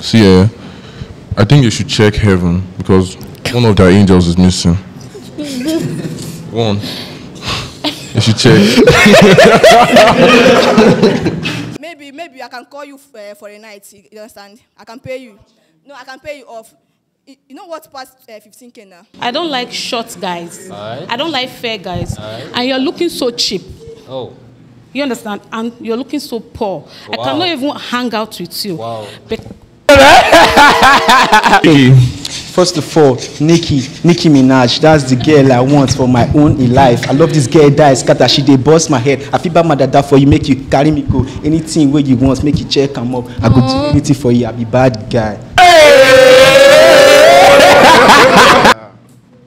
See, uh, I think you should check heaven because one of their angels is missing. one. You should check. Maybe, maybe I can call you f- uh, for a night. You you understand? I can pay you. No, I can pay you off. You you know what past uh, 15k now? I don't like short guys. Alright. I don't like fair guys. Alright. And you're looking so cheap. Oh, You understand? And you're looking so poor. I cannot even hang out with you. Wow. First of all, Nicki, Nicki Minaj, that's the girl I want for my own in life. I love this girl that is scatter, she dey bust my head. I feel bad my dada for you, make you carry me go. Anything where you want, make you check am up. I go do anything for you, I be bad guy.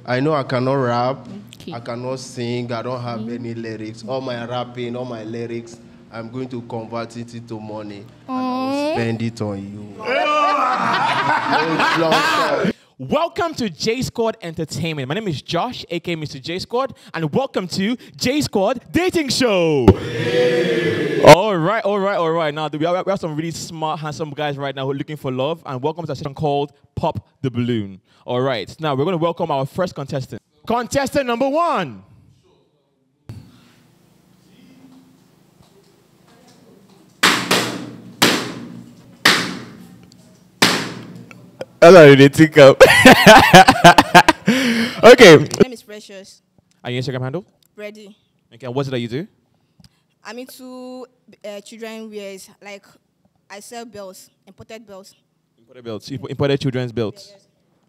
I know I cannot rap. Okay. I cannot sing. I don't have any lyrics. All my rapping, all my lyrics, I'm going to convert it into money. And I'll spend it on you. No long story. Welcome to J Squad Entertainment. My name is Josh, aka Mr. J Squad, and welcome to J Squad Dating Show. All right, all right, all right. Now, we have, we have some really smart, handsome guys right now who are looking for love, and welcome to a session called Pop the Balloon. All right, now we're going to welcome our first contestant. Contestant number one. Hello, they think up. okay. My name is Precious. And your Instagram handle? Ready. Okay, and what's it that you do? I'm into uh, children wears. Like, I sell bells, imported bells. Imported belts. Imp- Imported children's belts.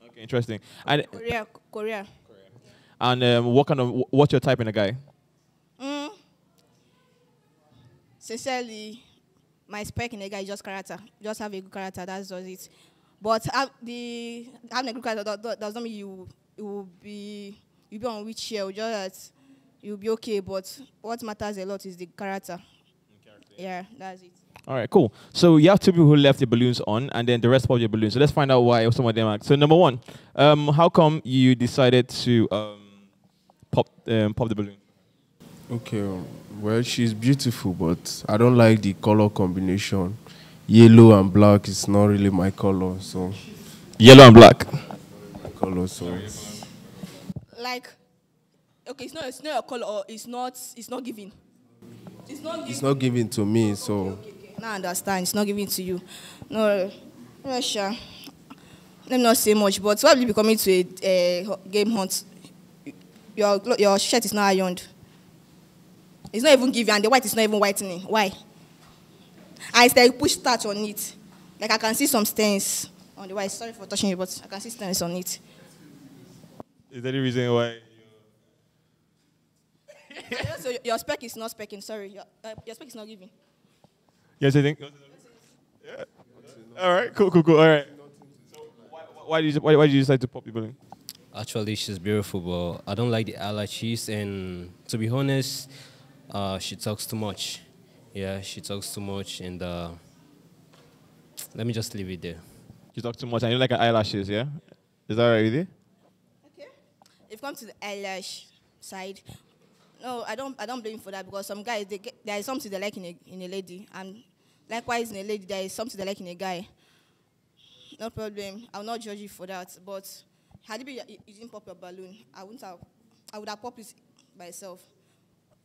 Okay, interesting. And Korea, Korea. and um, what kind of what's your type in a guy? Mm. Sincerely, my spec in a guy is just character. Just have a good character. That does it. But have the having a good character do- do- does not mean you you will be you be on wheelchair. Just that you'll be okay. But what matters a lot is the character. Yeah, that's it. All right, cool. So you have two people who left the balloons on, and then the rest of your balloons. So let's find out why some of them are. So number one, um, how come you decided to um, pop um, pop the balloon? Okay, well, she's beautiful, but I don't like the color combination. Yellow and black is not really my color, so Yellow and black. my color, so Like, okay, it's not it's not your color. Or it's not it's not giving. It's not giving. it's not given to me. So Now I understand. It's not given to you. No, no, sure. Let me not say much, but why will you be coming to a, a game hunt? Your your shirt is not ironed. It's not even giving, and the white is not even whitening. Why? And it's like push starch on it. Like I can see some stains on the white. Sorry for touching you, but I can see stains on it. Is there any reason why? so your- your spec is not specking. Sorry, your, uh, your spec is not giving. Yes, I think. Yeah. All right, cool, cool, cool. All right. So why, why did you why, why did you decide to pop the balloon? actually, she's beautiful, but I don't like the eyelashes. And to be honest, uh, she talks too much. Yeah, she talks too much, and uh, let me just leave it there. You talk too much, and you like her eyelashes, yeah? Is that right with you? Okay. If you come to the eyelash side, no, I don't. I don't blame you for that because some guys they get, there is something they like in a in a lady, and likewise in a lady there is something they like in a guy. No problem. I will not judge you for that. But had it been you you didn't pop your balloon, I wouldn't have. I would have popped it by itself.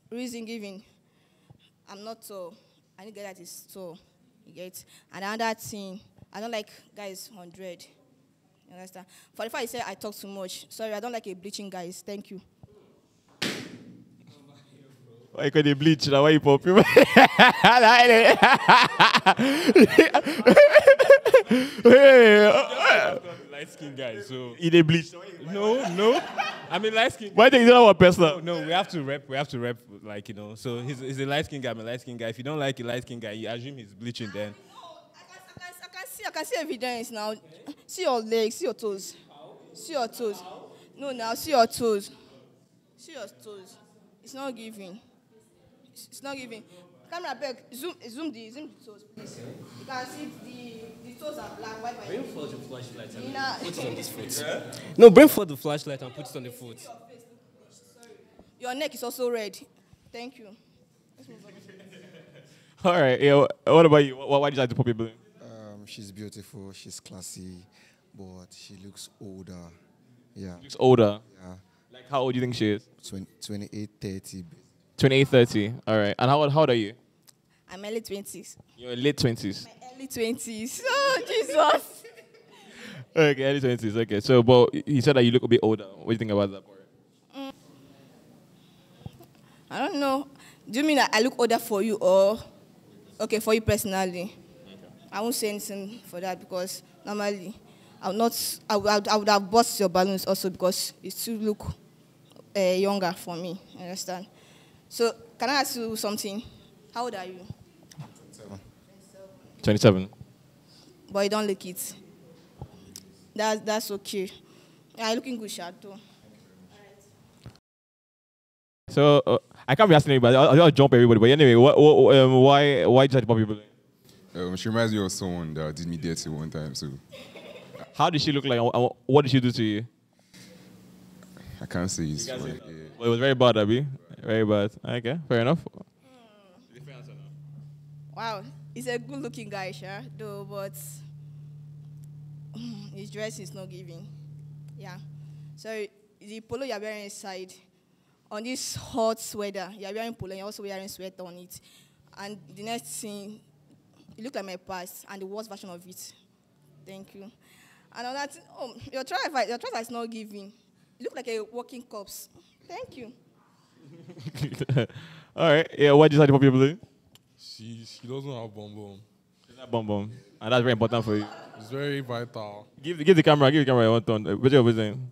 Reason given, I'm not tall. I need a guy that is tall. You get. And another thing, I don't like guys hundred. You understand? For the fact you say I talk too much, sorry, I don't like a bleaching guys. Thank you. Why could they bleach? Now why you pop him? light skinned guy, so He they bleach. no, no. I mean light skinned. Why think you don't want personal? No, we have to rep. We have to rep, like you know. So he's, he's a light skinned guy. I'm a light skinned guy. If you don't like a light skinned guy, you assume he's bleaching. Then I can, I, can, see I can see evidence now. See your legs, see your toes. See your toes. No, now see your toes. See your toes. It's not giving. It's, it's not giving. Camera back. Zoom zoom the zoom the toes, please. You can see the the toes are black. Bring forth the flashlight and Nah. put it on this foot. No, bring forth the flashlight and put it on the foot. Your neck is also red. Thank you. All right. Yeah. What about you? Why, why did you like to pop your balloon? Um, she's beautiful, she's classy, but she looks older. Yeah. Looks older. Yeah. Like how old do you think she is? 20, 28, 30. 28, 30. All right. And how old, how old are you? I'm early 20s. You're in late 20s. Early 20s. Oh, Jesus. Okay, early 20s. Okay. So, but he said that you look a bit older. What do you think about that part? I don't know. Do you mean that I look older for you or okay for you personally? I won't say anything for that because normally I would not. I would, I would have bought your balloons also because it still look uh, younger for me. Understand? So can I ask you something? How old are you? 27. But you don't look it. That's that's okay. Yeah, you're looking good, Shadow. So, uh, I can't be asking anybody. I'll, I'll jump everybody. But anyway, what, what, um, why why did you pop people? Um, she reminds me of someone that did me dirty one time, so How did she look like? and wh- What did she do to you? I can't say it's can't say. Yeah. Well, it was very bad, Abby. Very bad. Okay, fair enough. Wow, he's a good-looking guy, sure, though, but his dress is not giving. Yeah. So the polo you're wearing inside, on this hot weather, you're wearing polo, and you're also wearing sweater on it. And the next thing, you look like my past and the worst version of it. Thank you. And on that, oh, your trouser, your trouser is not giving. You look like a walking corpse. Thank you. All right. Yeah, why did you decide to pop your balloon? She she doesn't have bum bum. That bum bum. And that's very important for you. It's very vital. Give, give the camera, give the camera one turn. What's your position?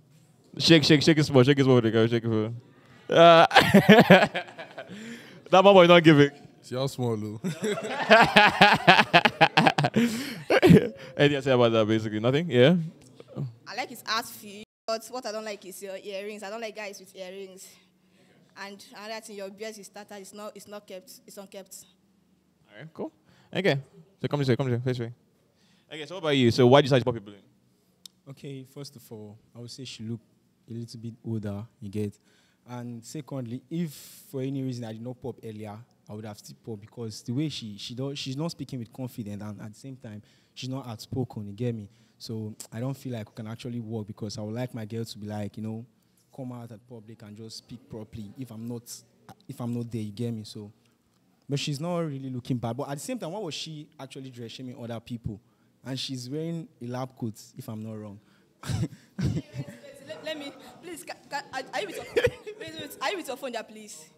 Shake, shake, shake it small, shake it small, shake it small. Uh, that bum bum is not giving. See how small though. Anything to say about that, basically? Nothing? Yeah? I like his outfit, but what I don't like is your earrings. I don't like guys with earrings. And another thing, your beard is started. It's not. It's not kept. It's unkept. All right, cool. Okay. So come this way, come this way, face way. Okay, so what about you? So why did you decide to pop your balloon? Okay, first of all, I would say she look a little bit older, you get. And secondly, if for any reason I did not pop earlier, I would have still popped because the way she she does she's not speaking with confidence and at the same time she's not outspoken, you get me? So I don't feel like we can actually work because I would like my girl to be like, you know, come out at public and just speak properly if I'm not if I'm not there, you get me? So but she's not really looking bad. But at the same time, why was she actually dress shaming other people? And she's wearing a lab coat, if I'm not wrong. Let, let me, please. Can, can, are, are you with your, wait, wait, are you with your phone there, please?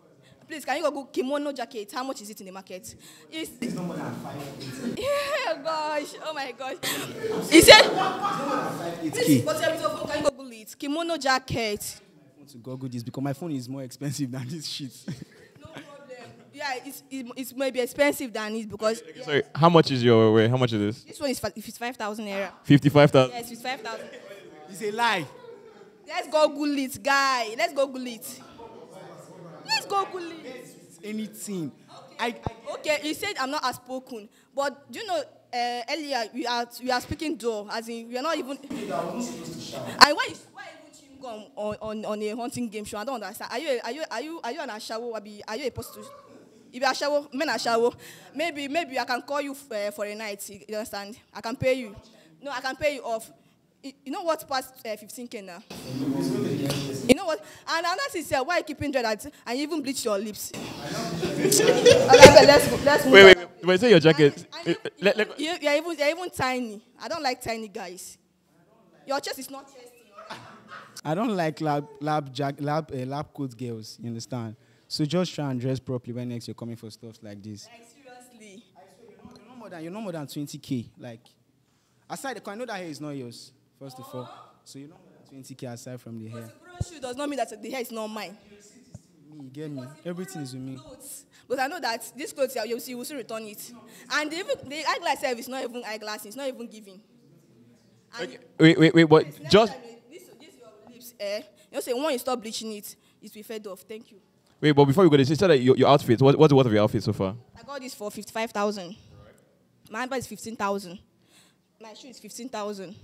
Please, can you go go kimono jacket? How much is it in the market? It's, it's no more than five. Yeah, gosh. Oh my gosh. He said. Please, but you're with your phone. Can you Google it? Kimono jacket. I want to Google this because my phone is more expensive than this shit. Yeah, it's, it, it's maybe expensive than it because yeah, Sorry, how much is your wait? How much is this? this one is if it's five thousand naira. Fifty-five thousand. Yes, it's five thousand. it's a lie. Let's go Google it, guy. Let's go Google it. Let's go Google it. Anything. I, okay, you said I'm not outspoken, but do you know uh, earlier we are we are speaking door, as in we are not even. And why is why even chewing gum on, on, on a hunting game show? I don't understand. Are you a- are you are you are you an ashawo? Are you a prostitute? If you are ashawo, men ashawo. Maybe maybe I can call you uh, for a night. You understand? I can pay you. No, I can pay you off. You know what past uh, 15k now? You know what? And another thing is uh, why you keeping dread and you even bleach your lips. okay, let's go- let's move Wait, on. wait, wait. Wait, say your jacket. Eh, let- let- You, you're, even, you're even tiny. I don't like tiny guys. Your chest is not chesty. I don't like lab lab jack lab uh, lab coat girls. You understand? So just try and dress properly when next you're coming for stuff like this. Like, seriously. You're not more than you're not more than 20k. Like aside the coin, I know that hair is not yours. First of all, so you're not more than 20k aside from the hair. Bro shoe does not mean that the hair is not mine. Me, you get me? Everything is with me. Clothes. But I know that this clothes, you will see, you will still return it. And even the eyeglass service is not even eyeglass, it's not even giving. And Wait, wait, wait. But next just time, this, this your lips, eh? You know, say when you stop bleaching it, it will fade off. Thank you. Wait. But before we go, this, you said that your, your outfit. What, what's the worth of your outfit so far? I got this for 55,000. My handbag is 15,000. My shoe is 15,000.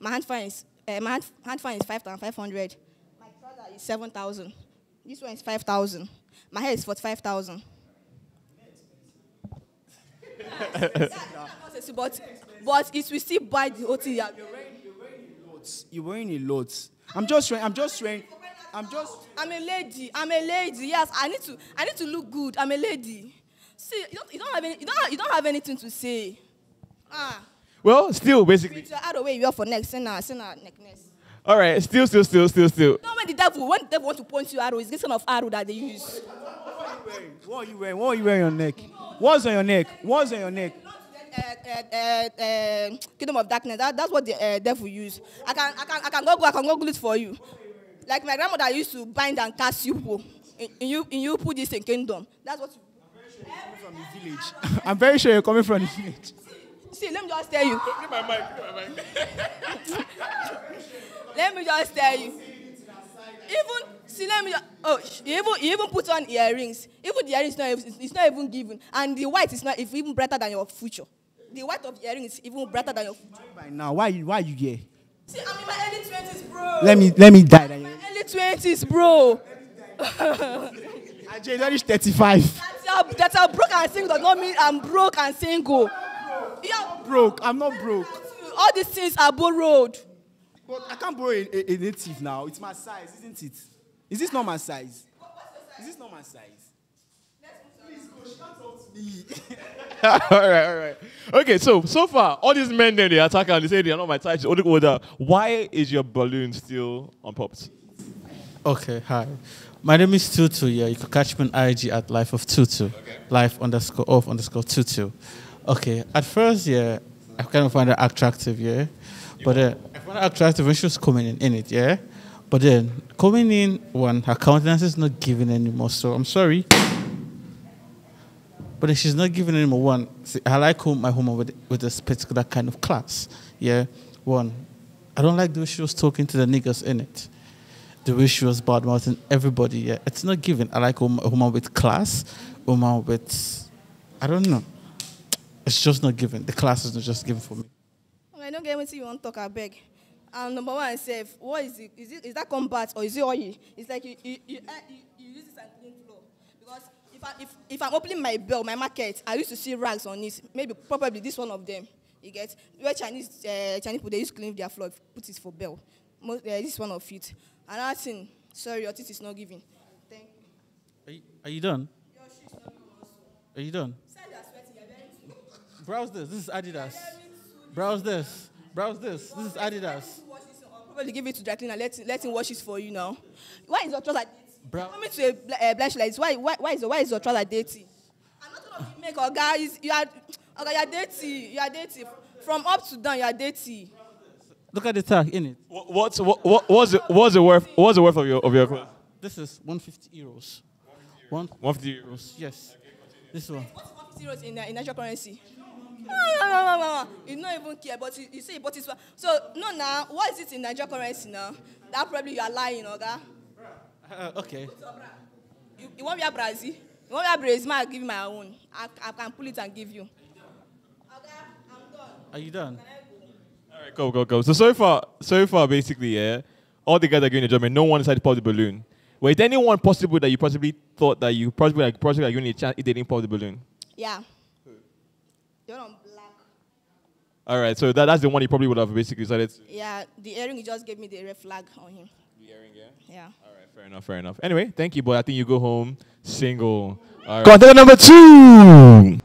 My hand fan is uh, my hand, hand fan is 5,500. My trouser is 7,000. This one is 5,000. My hair is 45,000. Yeah, but but it will still buy the whole thing. you are- wearing You're wearing a lot. I'm just wearing. I'm just wearing. I'm just. I'm a lady. I'm a lady. Yes, I need to. I need to look good. I'm a lady. See, you don't, you don't have any. You don't. Have, you don't have anything to say. Ah, Well, still, basically. with your out away, you are for next. Send her. Send her neckness. All right, still, still, still, still, still. No, when the devil, when the devil want to point you arrow, it's this kind of arrow that they use. What are you wearing? What are you wearing on your neck? What's on your neck? What's on your neck? Uh, uh, uh, uh, kingdom of darkness. That, that's what the uh, devil use. I can, I can, I can go, go, I can Google it for you. Like my grandmother used to bind and cast you in, in you, in you put this in kingdom. That's what. You, From the village. I'm very sure you're coming from the village. see, let me just tell you. let me just tell you. Even see, let me. Just, oh, you even you even put on earrings. Even the earrings not it's not even given, and the white is not if even brighter than your future. The white of the earring is even brighter than your future. By now, why why you here? See, I'm in my early twenties, bro. Let me let me die. Then. Early twenties, bro. Ajay, that is 35. that, that are broke and single does not mean I'm broke and single. Yeah, Broke. I'm not broke. all these things are borrowed. But I can't borrow a, a, a native now. It's my size, isn't it? Is this not my size? Is this not my size? all right, all right. Okay, so so far, all these men there, they attack and they say they are not my type, only older. Why is your balloon still unpopped? Okay, hi. My name is Tutu. Yeah, you can catch me on IG at life of Tutu, life underscore of underscore Tutu. Okay, at first, yeah, I kind of find her attractive, yeah, but uh, I found her attractive when she was coming in, in it, yeah. But then coming in, one, her countenance is not giving anymore. So I'm sorry, but if she's not giving anymore, one, see, I like home, my home with with this particular kind of class, yeah. One, I don't like the way she was talking to the niggas in it the way she was bad mouthing everybody. Yeah, it's not given. I like a woman, a woman with class, a woman with, I don't know. It's just not given. The class is not just given for me. I don't get what you want to talk, I beg. And number one, self, what is it? Is, it, is that combat or is it oil? It's like you, you, you, you, I, if, if I'm opening my bell, my market, I used to see rags on it. Maybe, probably this one of them. You get? Where Chinese, uh, Chinese people, they used to clean their floor, put it for bell. Most, uh, this is one of it. Another thing, sorry, your teeth is not giving. Thank you. Are you, are you done? Your shoes not giving also. Are you done? Say you are sweating, you're very too. Browse this. This is Adidas. Browse this. Browse this. This is Adidas. Probably give it to dry cleaner. Let, let him wash it for you now. Why is your dirty? Bro- Coming to a bl- uh, blush like this. Why, why, why, is your, why is your trouser dirty? I'm not to make, oh, guys. You are, okay, you are dirty. You are dirty. From up to down, you are dirty. Look at the tag in it. What, what's what, what, what's the, what's the worth? What's the worth of your of your clothes? This is 150 euros. One, 150 euros. yes. This one. What's 150 euros in, uh, in natural currency? No, no, no, no, no. You don't even care, but you, you say you bought it. for- So, no, now, what is it in Nigerian currency now? That probably you are lying, okay? Uh, okay. You, you want me a Brazil? You want me a Brazil? I'll give you my own. I, I can pull it and give you. Okay, I'm done. Are you done? All right, go, go, go. So so far, so far, basically, yeah, all the guys are going to jump in. No one decided to pop the balloon. Was there anyone possible that you possibly thought that you possibly like possibly like you need a chance if they didn't pop the balloon? Yeah. Who? You're on black. All right, so that, that's the one you probably would have basically decided. To. Yeah, the earring you just gave me the red flag on him. The earring, yeah. Yeah. All right, fair enough, fair enough. Anyway, thank you, boy. I think you go home single. All right. Contender number two.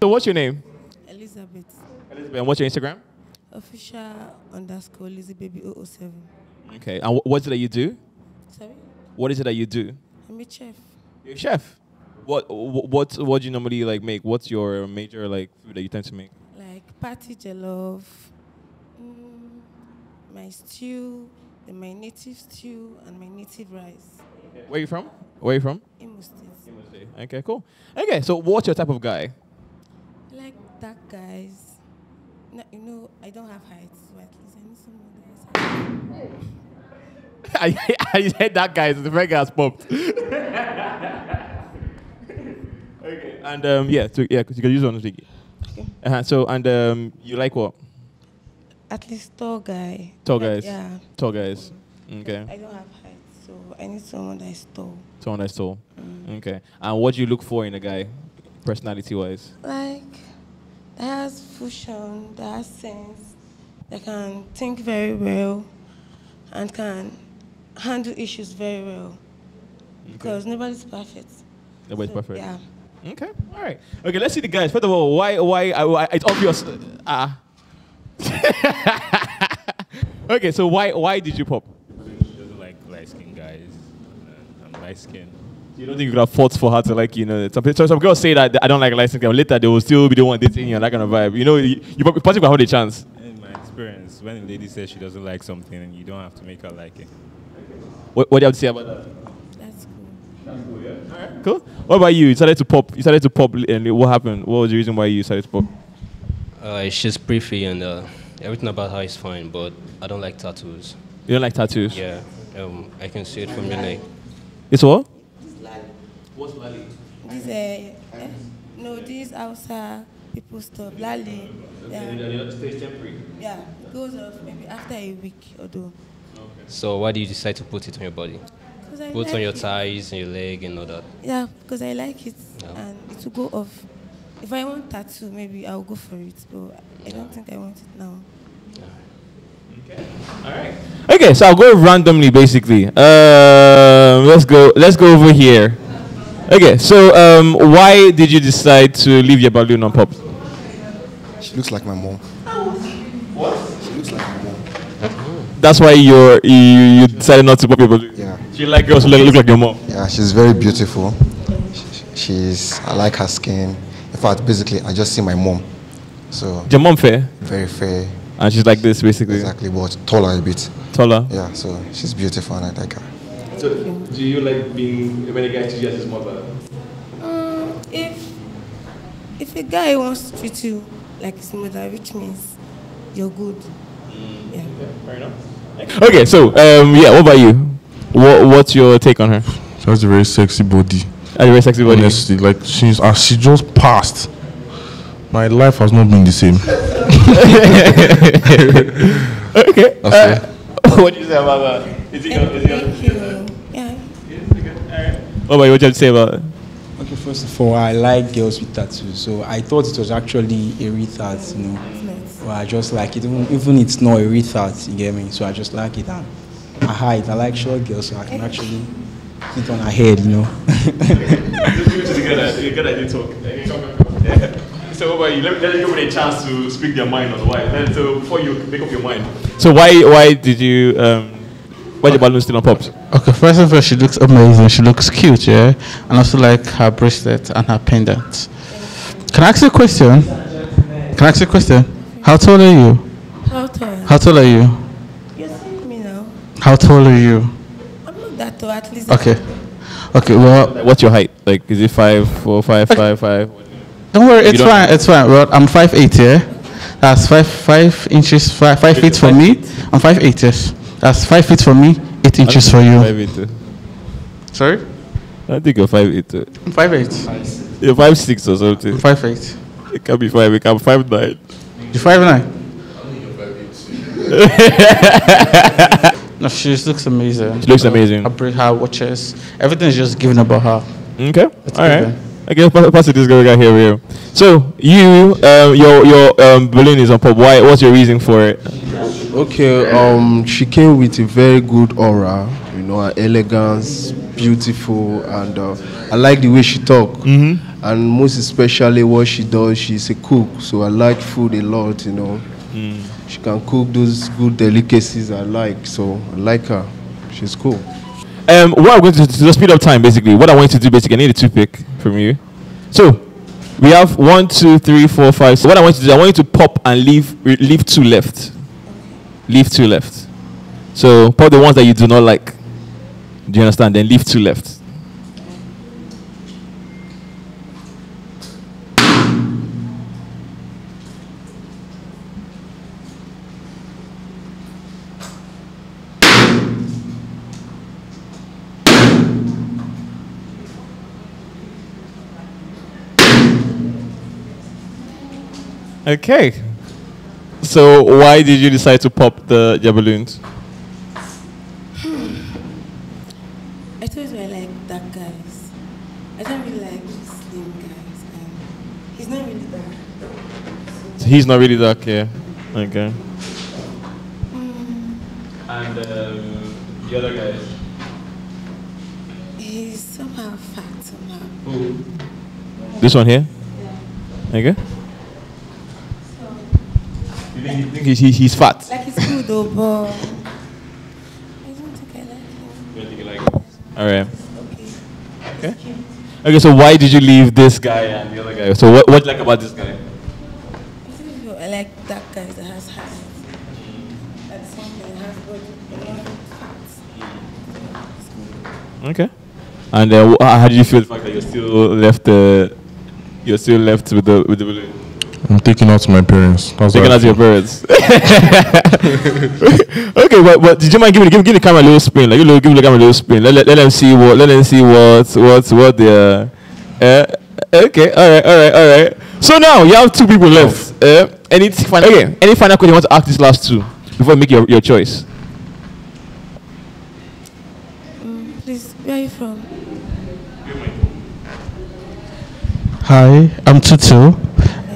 So what's your name? Elizabeth. Elizabeth. And what's your Instagram? Official underscore Lizzie Baby 007. Okay. And wh- what's it that you do? Sorry? What is it that you do? I'm a chef. You're a chef. What what what do you normally like make? What's your major like food that you tend to make? Like party jollof, my stew, then my native stew, and my native rice. Where you from? Where you from? Imo State. Okay, cool. Okay, so what's your type of guy? I like dark guys. No, you know, I don't have height, so at least I need someone that has height. I, I said that guy. The red guy has popped. okay. And um, yeah, so yeah, because you can use it on the Okay. Uh-huh, so and um, you like what? At least tall guy. Tall Like, guys. Yeah. Tall guys. Okay. I don't have height, so I need someone that is tall. Someone that's tall. Okay. And what do you look for in a guy? personality wise? Like, that has fusion, that has sense, that can think very well, and can handle issues very well. Because nobody's perfect. Nobody's So, perfect. Yeah. Okay. All right. Okay. Let's see the guys. First of all, why? Why? uh, why it's obvious. Ah. okay. So why? Why did you pop? She doesn't like light skinned guys. and I'm light skinned. You don't think you could have fought for her to like you know? Some, so some girls say that I don't like license girl. Later they will still be the one dating you and that kind of vibe. You know, you, you possibly have a chance. In my experience, when a lady says she doesn't like something, you don't have to make her like it. What, what do you have to say about that? That's cool. That's cool. Yeah. All right. Cool. What about you? You started to pop. You started to pop, and what happened? What was the reason why you started to pop? Uh, just pretty and uh, everything about her is fine, but I don't like tattoos. You don't like tattoos? Yeah, um, I can see it from your neck. It's what? What's Lali? This, uh, eh, no, this outside people stuff. Lali. Yeah. Yeah. Goes off maybe after a week or two. So why do you decide to put it on your body? 'Cause I Both on like your it. thighs and your leg and all that. Yeah, because I like it Yeah. and it will go off. If I want tattoo, maybe I'll go for it, but I don't think I want it now. Okay. All right. Okay, so I'll go randomly, basically. Um, let's go. Let's go over here. Okay, so um, why did you decide to leave your balloon on pop? She looks like my mom. What? She looks like my mom. That's why you're, you you decided not to pop your balloon. Yeah. You like girls who look, look like your mom. Yeah, she's very beautiful. Sh- She's, I like her skin. In fact, basically, I just see my mom. So, Is your mom fair? very fair. And she's like this, basically. Exactly, but taller a bit. Taller. Yeah, so she's beautiful and I like her. So, do you like being when a guy treats you as his mother? Um, if if a guy wants to treat you like his mother, which means you're good. Yeah. Fair enough. Okay, so um, yeah, what about you? What what's your take on her? She has a very sexy body. A very sexy body. Honestly, like she's as she just passed. My life has not been the same. okay. That's uh, what do you say about that? Is it your, is it your, Thank you. Yeah. what about you? What do you have to say about it? Okay, first of all, I like girls with tattoos, so I thought it was actually a retard, you know. But I just like it, even, even it's not a retard, you get me? So I just like it. And I hide. I like short girls, so I can actually sit on her head, you know. Which is a good idea. Good idea talk. Yeah. So what about you? Let, me- let me give them a chance to speak their mind on why. Then, so before you make up your mind. So why why did you um why the balloon still on pops? Okay, first of all, she looks amazing. She looks cute, yeah? And also like her bracelet and her pendant. Can I ask you a question? Can I ask you a question? How tall are you? How tall? How tall are you? You're seeing me now. How tall are you? I'm not that tall, at least. Okay. Okay, well, What's your height? Like is it five, four, five, five, five? don't worry, You it's don't- fine, it's fine. Well, I'm five eight, yeah? That's five five inches, five, five feet for me. I'm five eight, yes. That's five feet for me, eight inches for you. Five eight. two. Sorry? I think you're five eight. two. I'm five eight. You're five six or something. I'm five eight. It can't be five. It can be five nine. You five nine? No, she just looks amazing. She looks amazing. Her, bra- her watches, everything is just given about her. Okay. It's All right. given. I guess pass, pass it this guy here. here. So you, um, your your um, balloon is on pop. Why? What's your reason for it? Okay, um, she came with a very good aura, you know, her elegance, beautiful, and uh, I like the way she talk. Mm-hmm. And most especially what she does, she's a cook, so I like food a lot, you know. Mm. She can cook those good delicacies I like, so I like her. She's cool. Um, what I'm going to, do to just speed up time, basically. What I want you to do, basically, I need a toothpick from you. So, we have one, two, three, four, five. So, what I want you to do, I want you to pop and leave, leave two left. Leave two left. So, pop the ones that you do not like. Do you understand? Then leave two left. Okay. So, why did you decide to pop the your balloons? I told you I like dark guys. I don't really like slim guys. And he's not really dark. So he's not really dark, yeah. Okay. And um, the other guys. He's somehow fat somehow. Who? This one here. Okay. You think, you think he's, he's fat? Like he's good though, but I don't think I like him. You don't think you like him? All right. Okay. Okay. So why did you leave this guy and the other guy? So what what do you like about this guy? I think I like that guy that has hair. At the same has body, and then fat. Okay. And uh, how did you feel the fact that you're still left? Uh, you're still left with the with the balloon. I'm taking out to my parents. That's Taking out to your parents. okay, but, but did you mind giving give, give the camera a little spin? Like, give, the- give the camera a little spin. Let, let, let them see what let them see what what what the. Uh, okay, all right, all right, all right. So now you have two people left. Uh, any t- final, okay, any final question you want to ask these last two before you make your, your choice? Mm, please, where are you from? Hi, I'm Tutu.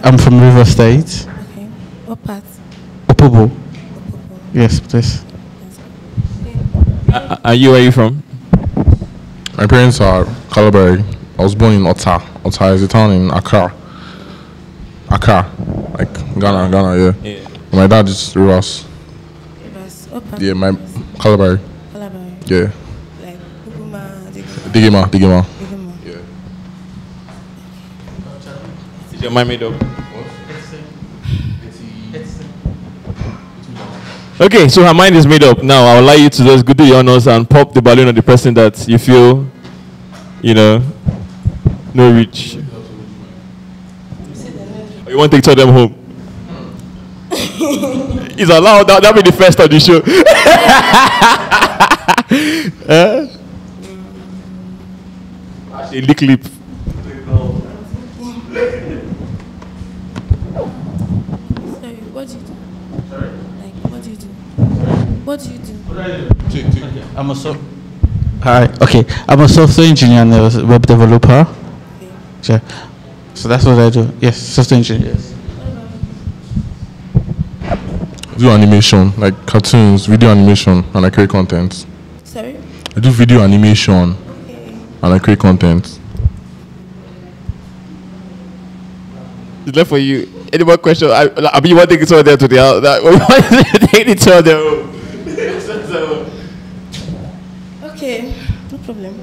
I'm from River State. Okay. What part? Opobo. Opobo. Yes, please. Uh, are you where are you from? My parents are Kalabari. I was born in Otta. Otta is a town in Accra. Accra, like Ghana, Ghana, yeah. Yeah. My dad is Rivers. Rivers. What? Yeah, my Kalabari. Kalabari. Yeah. Like Buguma, Degema. Degema, Degema. Degema. Yeah. Is your mind made up? Okay, so her mind is made up. Now I'll allow you to just go do your honors and pop the balloon on the person that you feel, you know, no reach. Or you want to take them home? It's allowed. That that'll be the first of the show. Eh? A lick lip. Sorry, what do you do? Sorry? Like, what do you do? What do you do? I'm a so. Hi. Okay, I'm a software engineer and a web developer. Sure. So that's what I do. Yes, software engineer. Yes. I do animation, like cartoons, video animation, and I create content. Sorry? I do video animation, and I create content. It's left for you. Any more questions? I, I mean, you want to take it to them to the house? That, we want to take it to them. Okay, problem.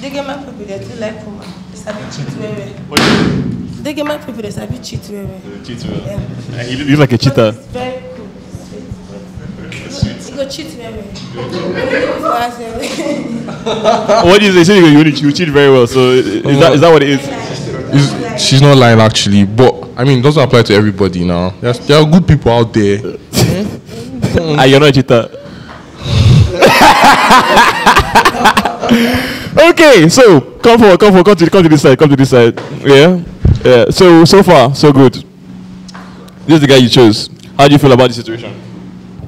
They get my people they too like Puma. They sabi cheat well well. They get my people they sabi cheat well well. Cheat well. Yeah. You look like a cheater. It's very cool. Sweet. You go cheat well well. what do you say? You say you, you, you cheat very well. So is that, is that what it is? Is- she's not lying actually, but I mean, it doesn't apply to everybody now. There's, there are good people out there. and Ah, you're not a cheater. okay, so come forward, come forward, come to come to this side, come to this side. Yeah, yeah. So so far, so good. This is the guy you chose. How do you feel about the situation?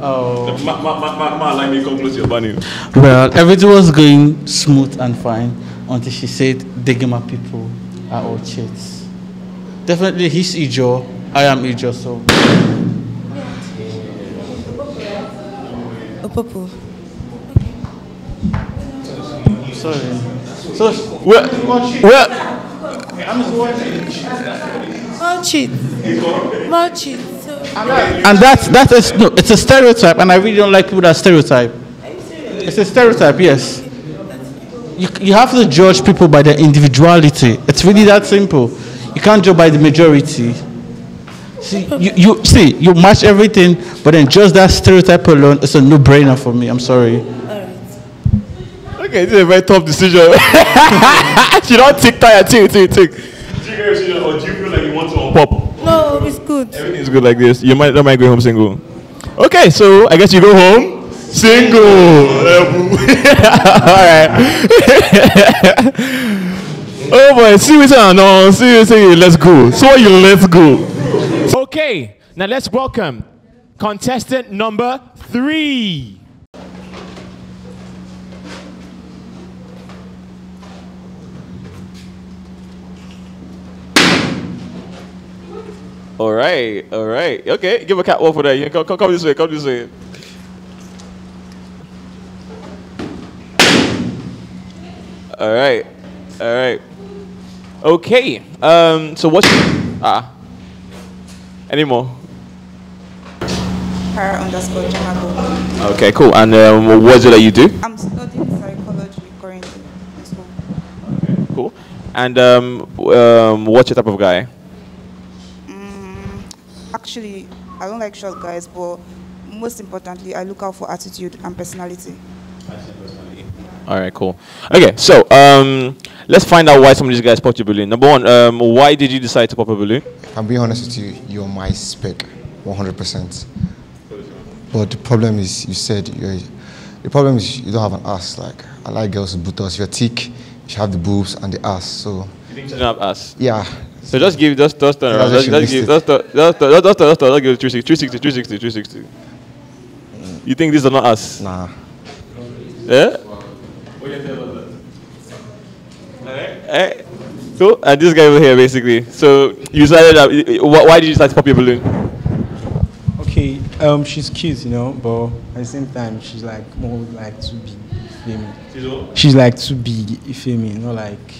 Oh. Ma, ma, ma, ma, ma, allow me come close to your bunny. Well, everything was going smooth and fine until she said Degema people are all cheats. Definitely he's Ijo, I am Ijo, so. Opobo. Sorry. So, well, well, More cheat. More cheat. So, and that's that is no, it's a stereotype, and I really don't like people that stereotype. It's a stereotype, yes. You, you have to judge people by their individuality. It's really that simple. You can't judge by the majority. See, you, you see, you match everything, but then just that stereotype alone is a no-brainer for me. I'm sorry. Okay, this is a very tough decision. she don't tick tire, tick, tick, tick. Do you get your decision, or do you feel like you want to pop? no, it's good. Everything's good like this. You might not mind going home single. Okay, so I guess you go home single. All right. oh boy, see what I know. See what say. Let's go. So you let's go. Okay, now let's welcome contestant number three. All right, all right. Okay, give a catwalk for that. Come, come, come this way. Come this way. All right, all right. Okay. Um. So what's ah? Any more? Her underscore Jamago. Okay, cool. And um, what is it that you do? I'm studying psychology currently school. Cool. And um, um, what's your type of guy? Actually, I don't like short guys, but most importantly, I look out for attitude and personality. All right, cool. Okay, so um, let's find out why some of these guys popped your balloon. Number one, um, why did you decide to pop a balloon? If I'm being honest with you, you're my spec, 100%. But the problem is, you said, you're, the problem is you don't have an ass. Like, I like girls with buttocks. You're thick, you should have the boobs and the ass. So, You think you don't have ass? yeah. So just give, just, just turn around. Just, just give, mistake. just, just, just, just, just, just, just give it 360, 360, 360, 360. You think these are not us? Nah. Yeah? What do you say about that? Eh? So, and this guy over here, basically. So, you decided that, why did you decide to pop your balloon? Okay, um, she's cute, you know, but at the same time, she's like more like too big. You feel me? She's what? She's like too big. You feel me? Not like,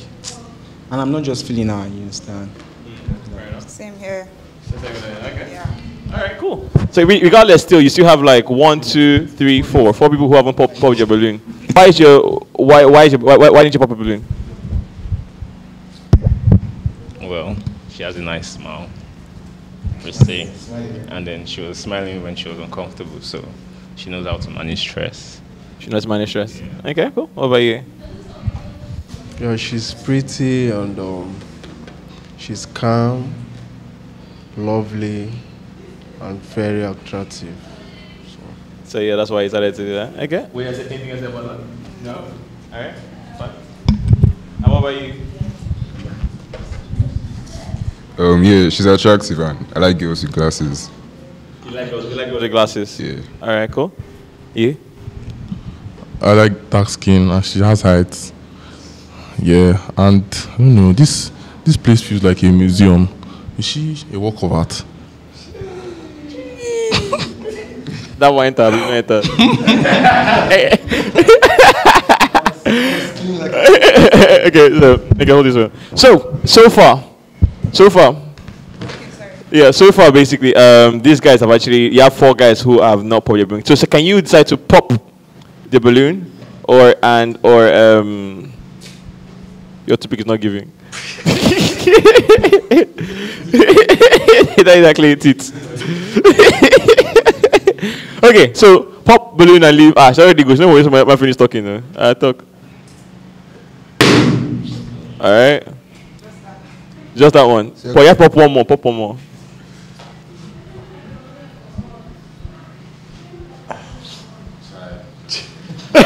and I'm not just feeling her. You understand? Same here. Okay. All right, cool. So regardless, still, you still have like one, two, three, four, four people who haven't popped, popped your balloon. Why is your why why is your why, why why didn't you pop a balloon? Well, she has a nice smile, per se, and then she was smiling when she was uncomfortable, so she knows how to manage stress. She knows how to manage stress. Okay, cool. What about you? Yeah, she's pretty and um, she's calm, lovely, and very attractive. So yeah, that's why you decided to do that. Okay. Wait, is there anything else about that? No. All right. Fine. And what about you? Um, yeah, she's attractive and I like girls with glasses. You like girls? You like girls with glasses? Yeah. All right, cool. You? I like dark skin and she has height. Yeah, and I don't know, this this place feels like a museum. Is she a work of art? That one enter. This one enter. okay, so okay, hold this one. So so far, so far. Yeah, so far basically, um, these guys have actually you have four guys who have not popped your balloon. So, so can you decide to pop the balloon, or and or um, your topic is not giving. That's exactly it. okay, so pop balloon and leave. Ah, sorry, goes. No worries, my, my friend is talking. Uh. I talk. All right. Just that one. But yeah, pop one more. Pop one more.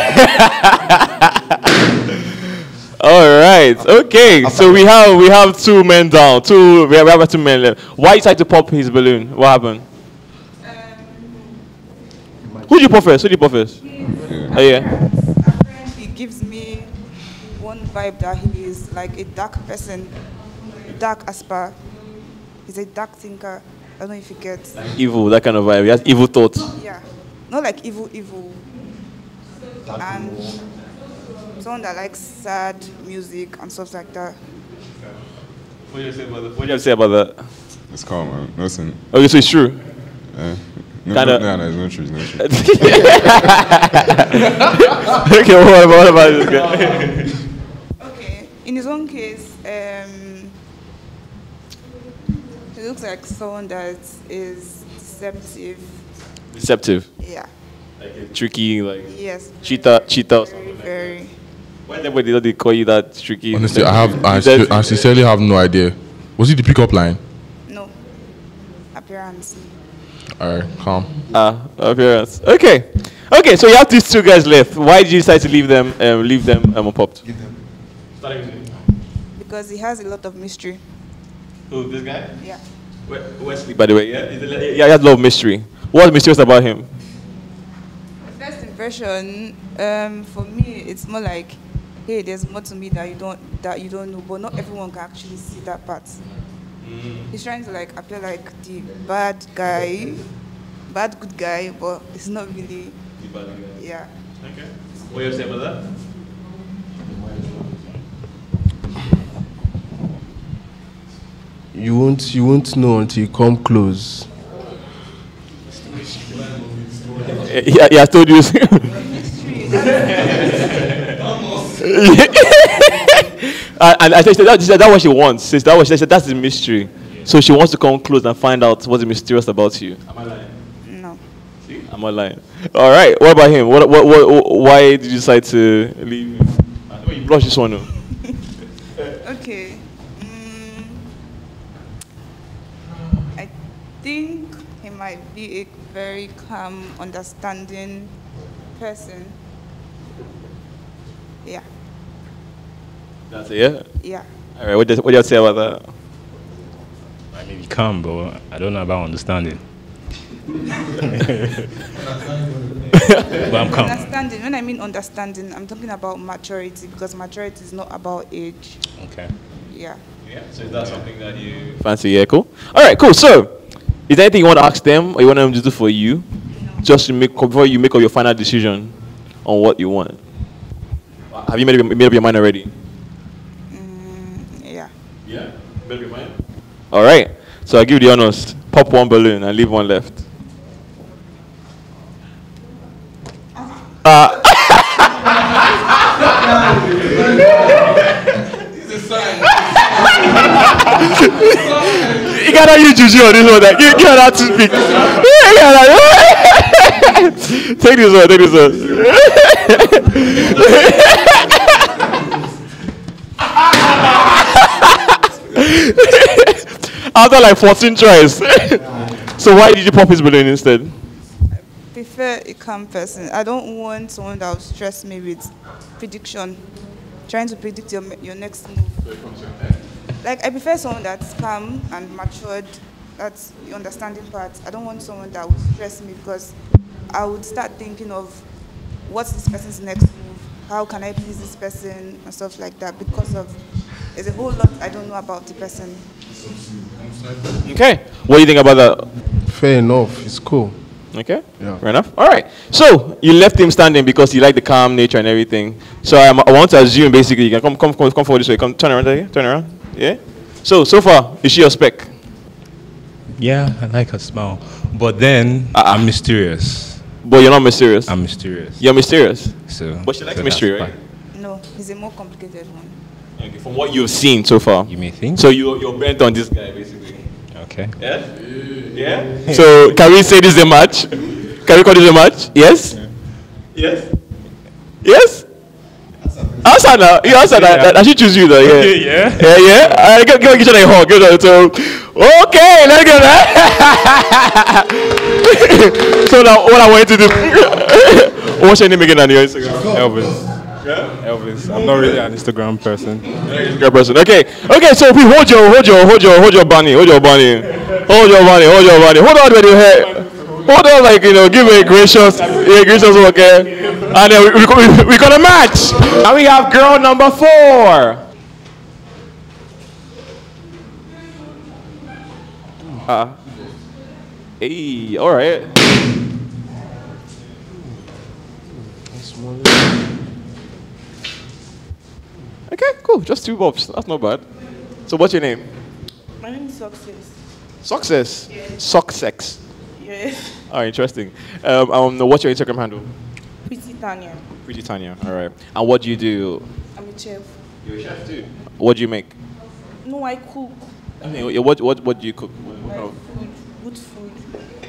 All right. Okay. So we have we have two men down. Two we have, we have two men left. Why you tried to pop his balloon? What happened? Who did you pop first? Who did you pop first? Oh yeah. He gives me one vibe that he is like a dark person, dark asper. He's a dark thinker. I don't know if you get. Evil. That kind of vibe. He has evil thoughts. Yeah, not like evil, evil. And someone that likes sad music and stuff like that. What do you say about that? What do you have to say about that? It's calm, man. Nothing. Okay, so it's true. Uh, no, Kinda- no, no, it's not true. It's not true. okay, what about, what about this guy? Okay, in his own case, um, he looks like someone that is deceptive. Deceptive. Yeah. Like tricky, like Yes. cheetah, cheetah. Or something. Very. Why they, why they, they call you that tricky? Honestly, I have I, Deceptive? I sincerely have no idea. Was it the pickup line? No. Appearance. Alright, calm. Ah, appearance. Okay, okay. So you have these two guys left. Why did you decide to leave them? Um, leave them um, unpopped. Because he has a lot of mystery. Who this guy? Yeah. Wesley, by the way. Yeah, yeah. He has a lot of mystery. What's mysterious about him? First impression, um, for me, it's more like, hey, there's more to me that you don't that you don't know, but not everyone can actually see that part. Mm. He's trying to like appear like the bad guy, bad good guy, but it's not really. The bad guy. Yeah. Okay. What do you have to say about that? You won't you won't know until you come close. Eh, yeah, yeah, I told you. And I said that, she said that's what she wants. Says that what she said that's the mystery. So she wants to come close and find out what's mysterious about you. Am I lying? No. I'm not lying. All right. What about him? What, what, what, what why did you decide to leave? him? I you blush this one. oh. Okay. Mm, I think he might be a very calm, understanding person. Yeah. That's it. Yeah. Yeah. All right. What do, what do you have to say about that? I may be calm, but I don't know about understanding. but I'm calm. Understanding. When I mean understanding, I'm talking about maturity because maturity is not about age. Okay. Yeah. Yeah. So is that something that you fancy? Yeah. Cool. All right. Cool. So, is there anything you want to ask them, or you want them to do for you, just to make before you make up your final decision on what you want? Have you made, up- made up your mind already? Yeah. Yeah. Made up your mind. All right. So I give you the honors. Pop one balloon and leave one left. Uh, you gotta use juju on this one. Like, you, you gotta toothpick. You gotta- take this one. Take this one. After like 14 tries. so why did you pop his balloon instead? I Prefer a calm person. I don't want someone that will stress me with prediction, trying to predict your your next move. Like I prefer someone that's calm and matured. That's the understanding part. I don't want someone that will stress me because I would start thinking of what's this person's next move. How can I please this person and stuff like that because of there's a whole lot I don't know about the person. Okay. What do you think about that? Fair enough. It's cool. Okay. Yeah. Fair enough. All right. So you left him standing because you like the calm nature and everything. So I'm, I want to assume basically you can come come come, come forward this way. Come turn around there. Turn around. Yeah. So so far is she your spec? Yeah, I like her smile. But then ah, ah. I'm mysterious. But you're not mysterious. I'm mysterious. You're mysterious. So. But she likes so mystery, right? No, he's a more complicated one. Okay. From what you've seen so far. You may think. So you you're bent on this guy basically. Okay. Yeah. Yeah. So can we say this is a match? Can we call this a match? Yes. Yes. Yes. Answer now. You answer. Yeah. that. I should choose you though. Yeah. Okay, yeah. Yeah. Yeah. Uh, give, give each other a hug. Give each other so. Okay. Let's go so now what I want you to do. What's your name again on your Instagram? Elvis. Yeah? Elvis. I'm not really an Instagram person. Good person. Okay. Okay. So please hold your, hold your, hold your, hold your bunny, hold your bunny, hold your bunny, hold your bunny. Hold on with your hair. Hold on, like you know, give me a gracious, a gracious look, okay? And then we, we, we, we got a match. And we have girl number four. Uh, hey, all right. Okay, cool. Just two bobs. That's not bad. So, what's your name? My name is Success. Success. Success. Oh, interesting. Um, um, what's your Instagram handle? Pretty Tanya. Pretty Tanya. All right. And what do you do? I'm a chef. You're a chef too. What do you make? No, I cook. Mean, what what what do you cook? What, what Food, good food.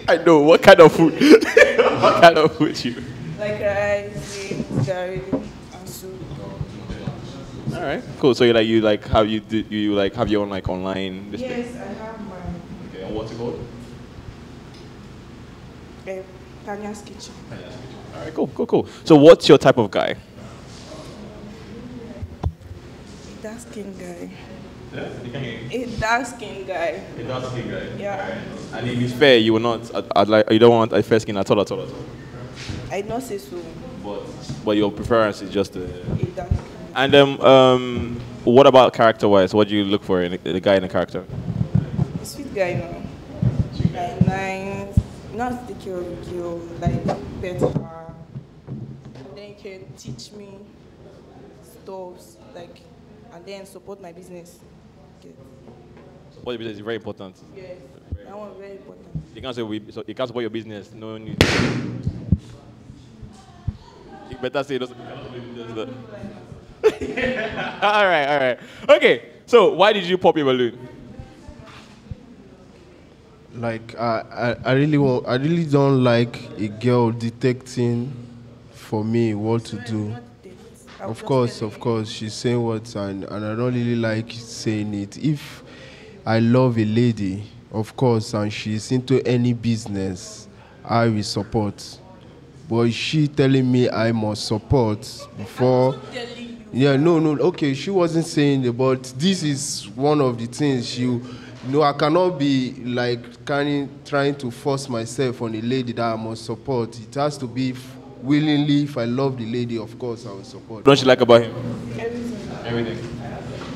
I know. What kind of food? what kind of food you? Like rice, beans, curry, and soup. All right. Cool. So you like you like have you do you like have your own like online? thing? Yes, I have my Okay. And what's it called? Uh, Tanya's kitchen. All right. Cool. Cool. Cool. So what's your type of guy? Dark skin guy. Yeah. You. A dark skin guy. A dark skin guy. Yeah. And if it's fair, you will not. I'd, I'd like you don't want a fair skin at all, at all, at all. I not say so. But but your preference is just a. A dark skin. And um, um, what about character-wise? What do you look for in a, in a guy in a character? sweet guy now. Like nice. You know how to take care of a girl, like better. And then you can teach me stuff, like, and then support my business. Okay. Support your business is very important. Yes, that one very important. You can't say we, so you can't support your business. No need. You better say those. all right, all right. Okay, so why did you pop your balloon? Like I, I, I really want, I really don't like a girl detecting for me what to do. Of course, of course, she's saying what, and, and I don't really like saying it. If I love a lady, of course, and she's into any business, I will support. But she telling me I must support before. Yeah, no, no. Okay, she wasn't saying it, but this is one of the things she. You know, I cannot be like kind trying to force myself on a lady that I must support. It has to be willingly. If I love the lady, of course, I will support. What don't you like about him? Everything. Everything.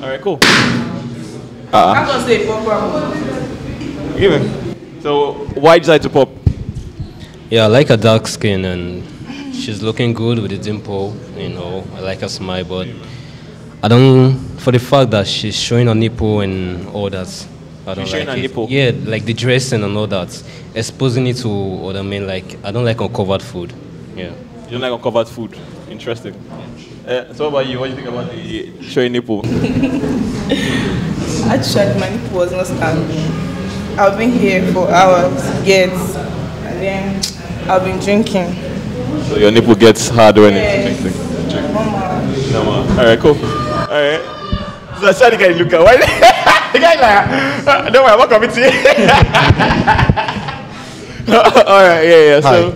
All right, cool. I'm Uh, gonna say pop give him. So why decide to pop? Yeah, I like her dark skin and she's looking good with the dimple. You know, I like her smile, but I don't for the fact that she's showing her nipple and all that. I don't like it. nipple? Yeah, like the dressing and all that, exposing it to other men. Like I don't like uncovered food. Yeah. You don't like uncovered food. Interesting. Uh, so what about you? What do you think about the showing nipple? Actually, my nipple was not standing. I've been here for hours, get, and then I've been drinking. So your nipple gets hard when Yes. it's drinking. No more. All right, cool. All right. So I saw the guy look at why the guy like, uh, don't worry, I'm not committing. All right, yeah, yeah. So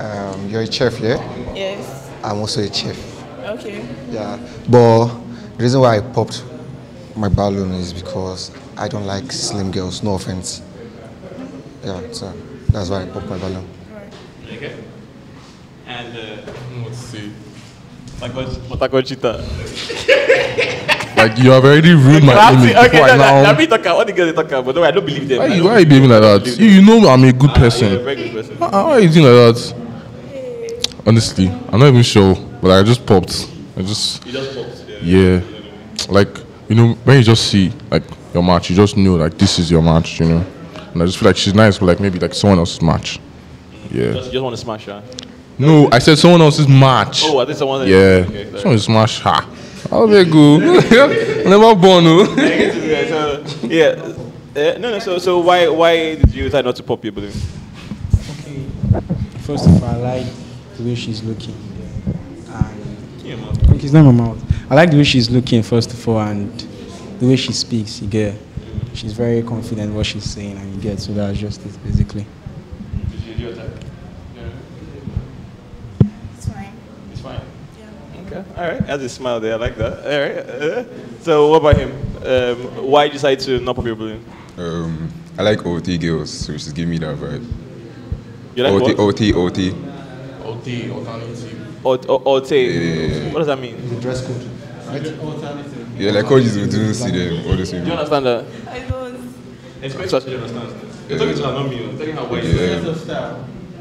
Um, you're a chef, yeah? Yes. I'm also a chef. Okay. Yeah. But the reason why I popped my balloon is because I don't like slim girls. No offense. Yeah, so that's why I popped my balloon. Okay. And uh, let's see. Motaco cheetah. Like you have already ruined my image Okay, no, I no, now. let me talk about what the girls they talk about. But no, I don't believe them. Why I you, why you behaving like that? You, you know I'm a good Ah, person. yeah, very good person. Why why are you doing like that? Honestly, I'm not even sure, but I just popped. I just. You just popped, Yeah. Like you know when you just see like your match, you just know like this is your match, you know. And I just feel like she's nice, but like maybe like someone else's match. Yeah. Just, just want to smash her. No, I said someone else's match. Oh, I think someone. Yeah. Okay, someone smash her. How they go? Never born. oh. yeah, so, yeah. Uh, no, no. So, so why, why did you decide not to pop your balloon? First of all, I like the way she's looking. And Yeah, okay, it's not my mouth. I like the way she's looking, first of all, and the way she speaks. You get, she's very confident what she's saying, and you get. So that's just it, basically. It's fine. It's fine. Okay. All right. Has a smile there. I like that. All right. Uh, so, what about him? Um, why you decide to not pop your balloon? Um, I like OT girls, so she's giving me that vibe. You like OT, what? OT, OT. OT, alternative. Ot- o- Ote. What does that mean? The Dress code, right? Yeah, like all these don't see them, all those Do you understand that? I don't. Explain to us you understand. You're talking to her, not me. You're telling her what you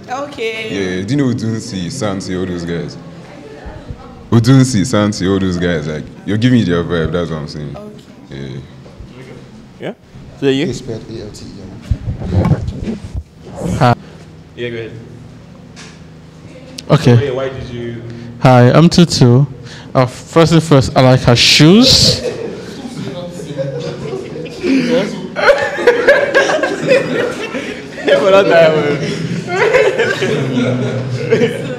Yeah. Okay. Yeah, do you know Odunsi, Santi, all those guys? Odunsi, Santi, all those guys, like, you're giving me their vibe, that's what I'm saying. Yeah. Yeah? So, you? A spelled A-L-T, yeah. Hi. Yeah, go ahead. Okay. So, why did you. Hi, I'm Tutu. Uh, first and first, I like her shoes. For that time.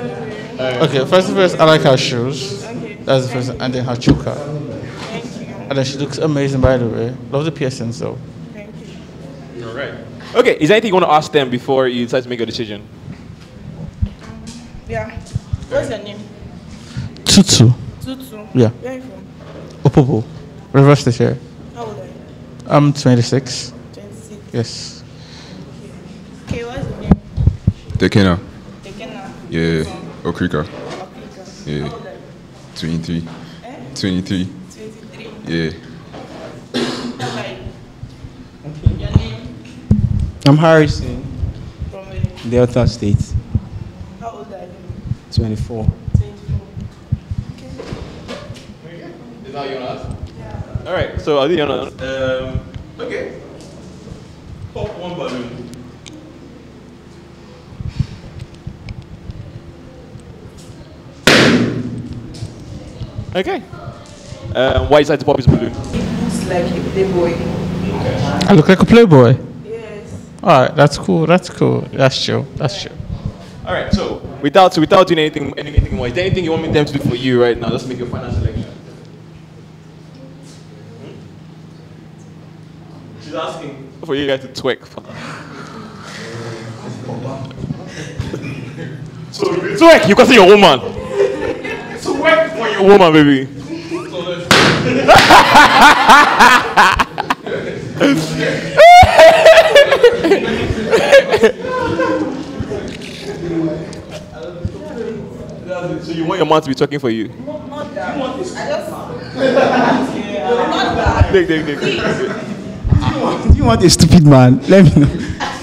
Uh, okay, first of all, I like her shoes. That's the first, and then her chuka. And then she looks amazing, by the way. Love the piercings, though. All right. Okay, is there anything you want to ask them before you decide to make a decision? Um, yeah. What's your name? Tutu. Tutu. Yeah. Where are you from? Opobo. Rivers State here. How old are you? I'm 26. 26. Yes. Okay, what's your name? Tekena. Tekena. Yeah. Okrika. Okrika. Yeah. How old are you? 23. Eh? 23. 23. Yeah. How old are you? Your I'm Harrison. From the Delta State. How old are you? 24. Okay. Is that you want to ask? Yeah. All right, so I think you want to. Um, okay. Pop one balloon. Okay. Um, why is that to pop his balloon? It's like a playboy. I look like a playboy. Yes. All right, that's cool. That's cool. That's true. That's true. All right, so without without doing anything anything more, is there anything you want me them to do for you right now? Let's make your final selection. Hmm? She's asking for you guys to twerk for her. so twerk, you can see your woman. Twerk for woman, baby. so you want your man to be talking for you? Not that. I just. Dig, dig, dig. Do you want a stupid man? Let me know.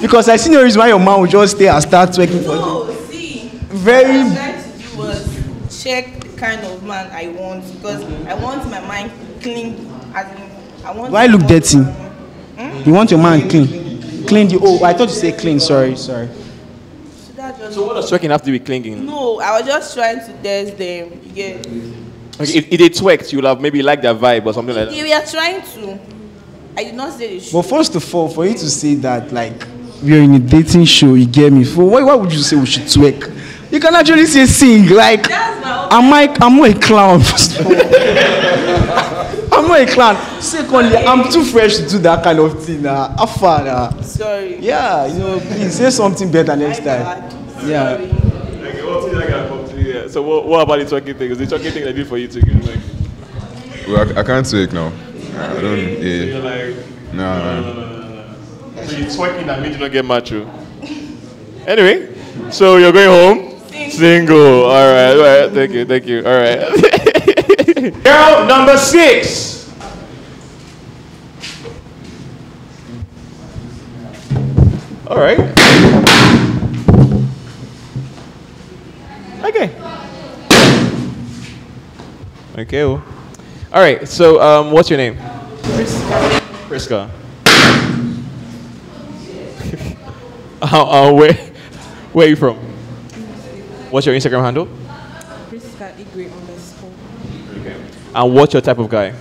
Because I see no reason why your man would just stay and start twerking for you. No, see. Very- What I was trying to do was check the kind of man I want because I want my mind clean. As in, I want. I look dirty? Hmm? You want your man clean? Clean the. Oh, I thought you said clean. Sorry, sorry. So that just. So what does twerking have to with clinging? No, I was just trying to test them. Get. Okay, if, if they twerked, you'll have maybe like their vibe or something like that. They were trying to. I did not say they should. But first of all, for you to say that, like, we're in a dating show, you get me? For why, why would you say we should twerk? You can actually say sing. Like, I am I? I'm not a clown. First of all. I'm not a clown. Secondly, I'm too fresh to do that kind of thing. Uh, how far? Uh, Sorry. yeah, you know, please say something better next time. Yeah. Okay, what thing I got come to you? So what, what about the twerking thing? Is the twerking thing I did for you too? Like, Well, I, I can't take now. I don't. you're like, No, no. so you're twerking that made you not get macho. Anyway, so you're going home single. All right, all right. Thank you, thank you. All right. Girl number six. All right. Okay. Okay. Well. All right. So, um, what's your name? Priska. uh, uh, where, where are you from? What's your Instagram handle? Priska Igwe underscore. And what's your type of guy?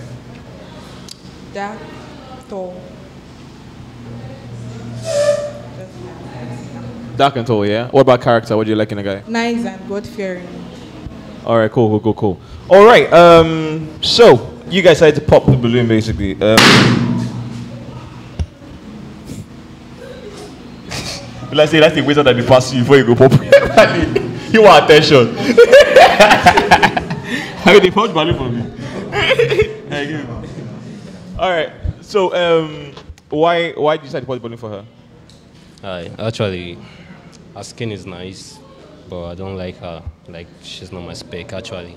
Dark, tall. Dark and tall, yeah? What about character? What do you like in a guy? Nice and God fearing. All right, cool, cool, cool, cool. All right, um, so you guys had to pop the balloon basically. Um, I say that's the wizard that be pass you before you go pop? you want attention. How did they pop the balloon for me? Thank you. All right, so um, why why did you decide to pop the balloon for her? Hi, actually, her skin is nice, but I don't like her. Like, she's not my spec, actually.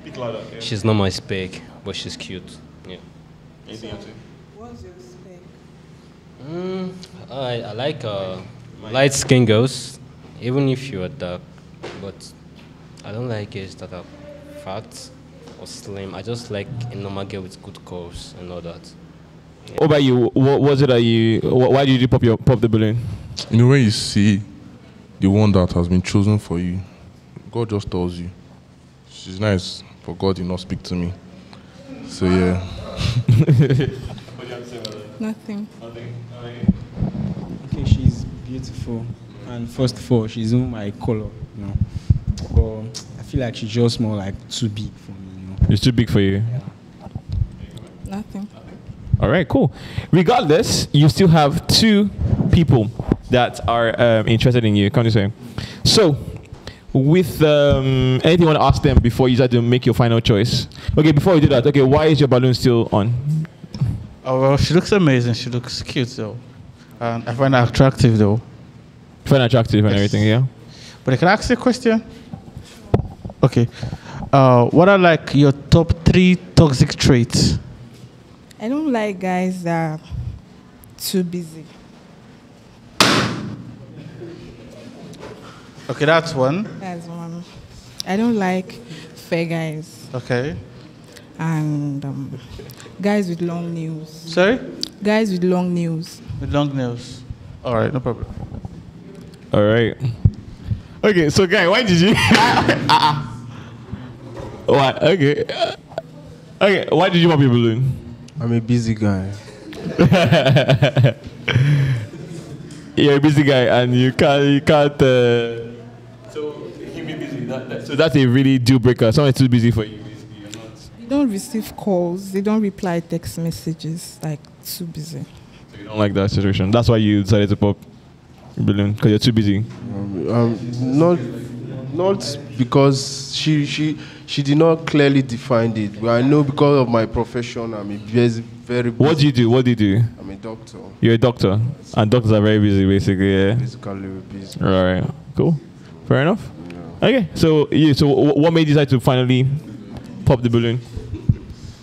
Speak louder. yeah. She's not my spec, but she's cute. Yeah. Anything else? What's your spec? Mm, I, I like uh, light skin girls, even if you are dark, but I don't like girls that are fat or slim. I just like a normal girl with good curves and all that. What about you? What was it that you? wh- Why did you pop your pop the balloon? You know, when you see the one that has been chosen for you, God just tells you, she's nice, but God did not speak to me. So, yeah. Nothing. Okay, she's beautiful, and first of all, she's in my color, you know. But I feel like she's just more like too big for me, you know. It's too big for you. Nothing. All right, cool. Regardless, you still have two people that are um, interested in you. Come this way. So, with um, anything you want to ask them before you decide to make your final choice? Okay, before we do that, okay, why is your balloon still on? Oh well, she looks amazing. She looks cute though, and I find her attractive though. Find attractive and everything, yeah. But can I ask you a question? Okay. Uh, what are like your top three toxic traits? I don't like guys that are too busy. Okay, that's one. That's one. I don't like fair guys Okay. and um, guys with long nails. Sorry? Guys with long nails. With long nails. All right, no problem. All right. Okay, so guy, why did you? uh-uh. Why? Okay. Okay, why did you want people balloon? I'm a busy guy. You're a busy guy, and you can't. You can't. Uh, so he be busy. That, that, so that's a really deal breaker. Someone's too busy for you. They don't receive calls. They don't reply text messages. Like too busy. So You don't like that situation. That's why you decided to pop balloon because you're too busy. Um, um, not, not because she she she did not clearly define it. But I know because of my profession, I'm a very very. What do you do? What do you do? I'm a doctor. You're a doctor, and doctors are very busy, basically. Yeah. Basically, we're busy. All right. Cool. Fair enough. Okay. So yeah. So wh- what made you decide to finally pop the balloon?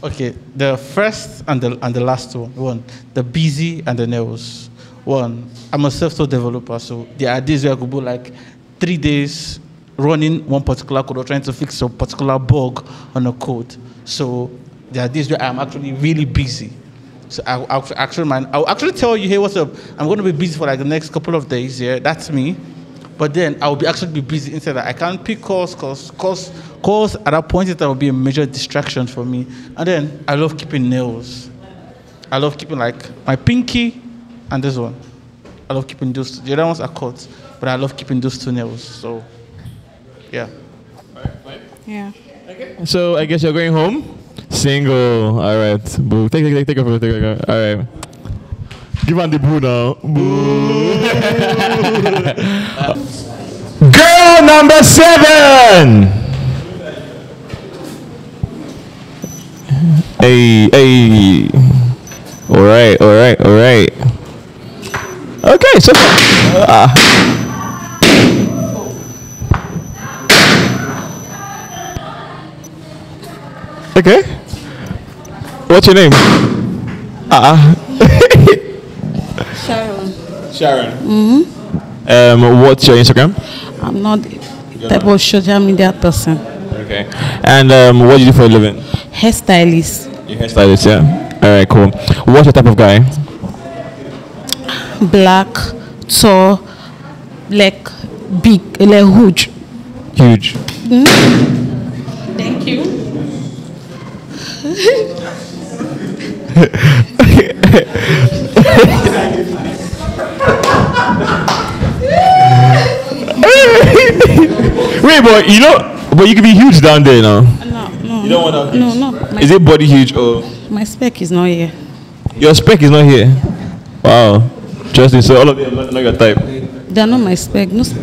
Okay, the first and the and the last one. One, the busy and the nails. One, I'm a self-taught developer, so there are days where I could go like three days running one particular code or trying to fix a particular bug on a code. So there are days where I'm actually really busy. So I, I'll actually, man, I'll actually tell you, hey, what's up? I'm going to be busy for like the next couple of days. Yeah, that's me. But then I'll be actually be busy instead that I can't pick calls because calls, calls at that point that will be a major distraction for me. And then I love keeping nails. I love keeping like my pinky and this one. I love keeping those. The other ones are cut, but I love keeping those two nails. So, yeah. Yeah. Okay. So I guess you're going home. Single. All right. Boo. Take take take take off. Take off. All right. Give on the boo now. Boo. Girl number seven. Hey, hey. All right, all right, all right. Okay, so. Uh, okay. What's your name? Ah. Sharon. Sharon. hmm Um, what's your Instagram? I'm not the type of social media person. Okay. And um, what do you do for a living? Hairstylist. You're hairstylist, yeah. All right, cool. What's your type of guy? Black, tall, like big, like huge. Huge. Thank you. Wait, but you know, but you can be huge down there now. No, no. You don't want to? No, no. Is it body huge or my spec is not here. your spec is not here? Wow. Justin, so all of them are not your type. They are not my spec. No. Sp-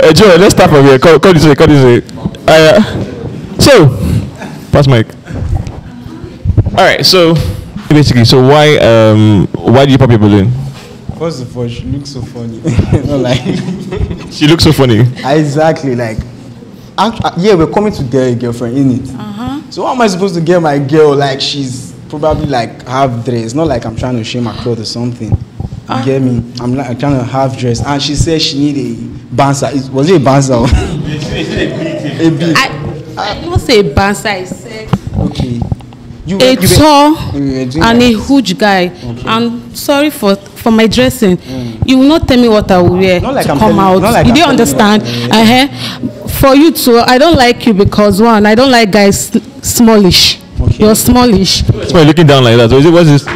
Uh, Joe, let's start from here. Call, call this way. Call this way. Uh, so, pass mic. All right. So, basically, so why um why do you pop your balloon? First of all, she looks so funny. Not like She looks so funny. exactly like. act- uh, yeah, we're coming to get a girlfriend in it. Uh-huh. So how am I supposed to get my girl like she's probably like half dressed? Not like I'm trying to shame her clothes or something. You Ah. get me? I'm like I'm trying to half dressed, and she said she need a bouncer. It, was it a bouncer? a big. I, I did not say bouncer. I said Okay. You, a you were- tall you were doing and a huge guy. I'm sorry for for my dressing. You will not tell me what I will wear Mm. Not like to I'm come telling- out. not like you I'm didn't understand? you. Uh-huh. For you too, I don't like you because one, I don't like guys smallish. You're smallish. That's why you're looking down like that. So is it what's this?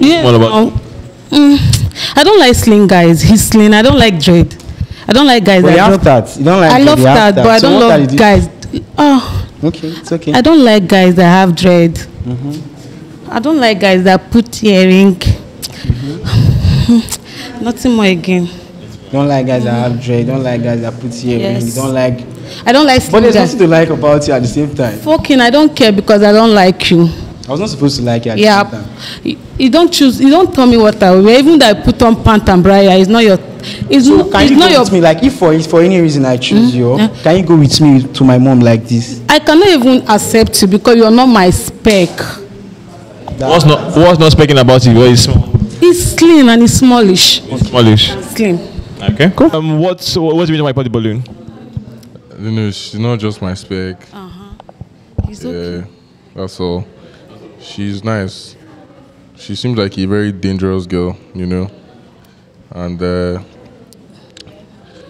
Yeah. What about? no. Mm, I don't like slim guys. He's slim. I don't like dread. I don't like guys But that have that. You don't like I love that, that. but I don't love guys. Oh. Okay, it's okay. I don't like guys that have dread. Mhm. I don't like guys that put earring. Nothing more again. Don't like guys that have dread. Don't like guys that put earrings. Yes. Don't like. I don't like But there's nothing to like about you at the same time. Fucking, I don't care because I don't like you. I was not supposed to like you at Yeah. You, you don't choose. You don't tell me what I wear. Even though I put on pant and brayer, it's not your. It's, So not, can it's you not go your. with me? Like if for if for any reason I choose you, can you go with me to my mom like this? I cannot even accept you because you're not my spec. What's not what's not speaking about you? What is small? He's slim and he's smallish. Smallish. Slim. Okay, cool. Um, what's what's the reason why you bought the balloon? You know, she's not just my spec. Uh-huh. He's yeah, okay. that's all. She's nice. She seems like a very dangerous girl, you know. And uh,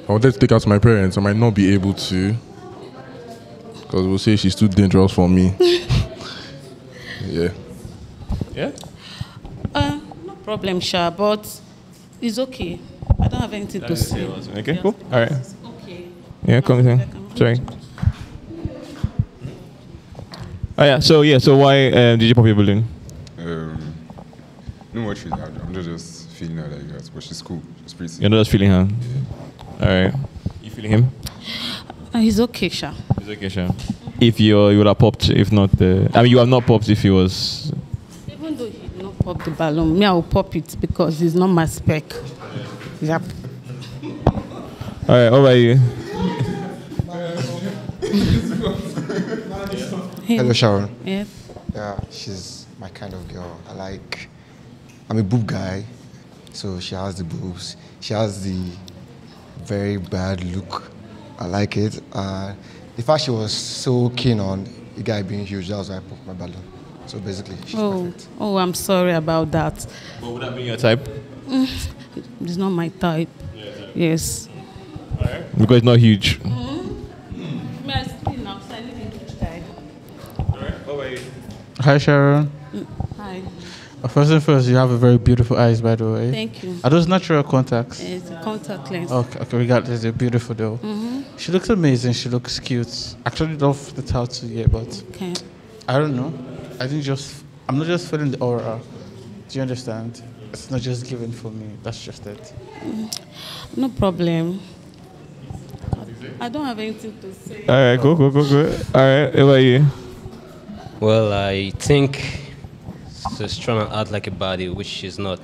I wanted to take her to my parents. I might not be able to, because we'll say she's too dangerous for me. yeah. Yeah. Uh, no problem, Sha, but it's okay. I don't have anything to say. Okay, cool. All right. Okay. Yeah, come in. Sorry. Oh yeah. So yeah. So why um, did you pop your balloon? Um, no much with her. I'm not just feeling her like that, but she's cool. She's pretty. You're not just feeling her. All right. You feeling him? Uh, he's okay, Sha. It's okay, sure. If you you would have popped, if not, uh, I mean, you have not popped if he was. Even though he did not pop the balloon, me, I will pop it because he's not my spec. Yep. All right. All right. Hello, Sharon. Yes. Yeah, she's my kind of girl. I like. I'm a boob guy, so she has the boobs. She has the very bad look. I like it. Uh, the fact she was so keen on the guy being huge, that was why I popped my balloon. So basically, she's Oh, perfect. oh, I'm sorry about that. What would that be your type? Mm, It's not my type. Yes. Because it's not huge. Hi, Sharon. Hi. Uh, First and first, you have a very beautiful eyes, by the way. Thank you. Are those natural contacts? It's a contact lens. Okay, okay, regardless, they're beautiful though. Mhm. She looks amazing. She looks cute. Actually, love the tattoo yet, but Okay. I don't know. I think just I'm not just feeling the aura. Do you understand? It's not just given for me. That's just it. Mm, No problem. I don't have anything to say. All right. go, go, go, go. All right. How about you? Well, I think she's trying to act like a body, which she's not.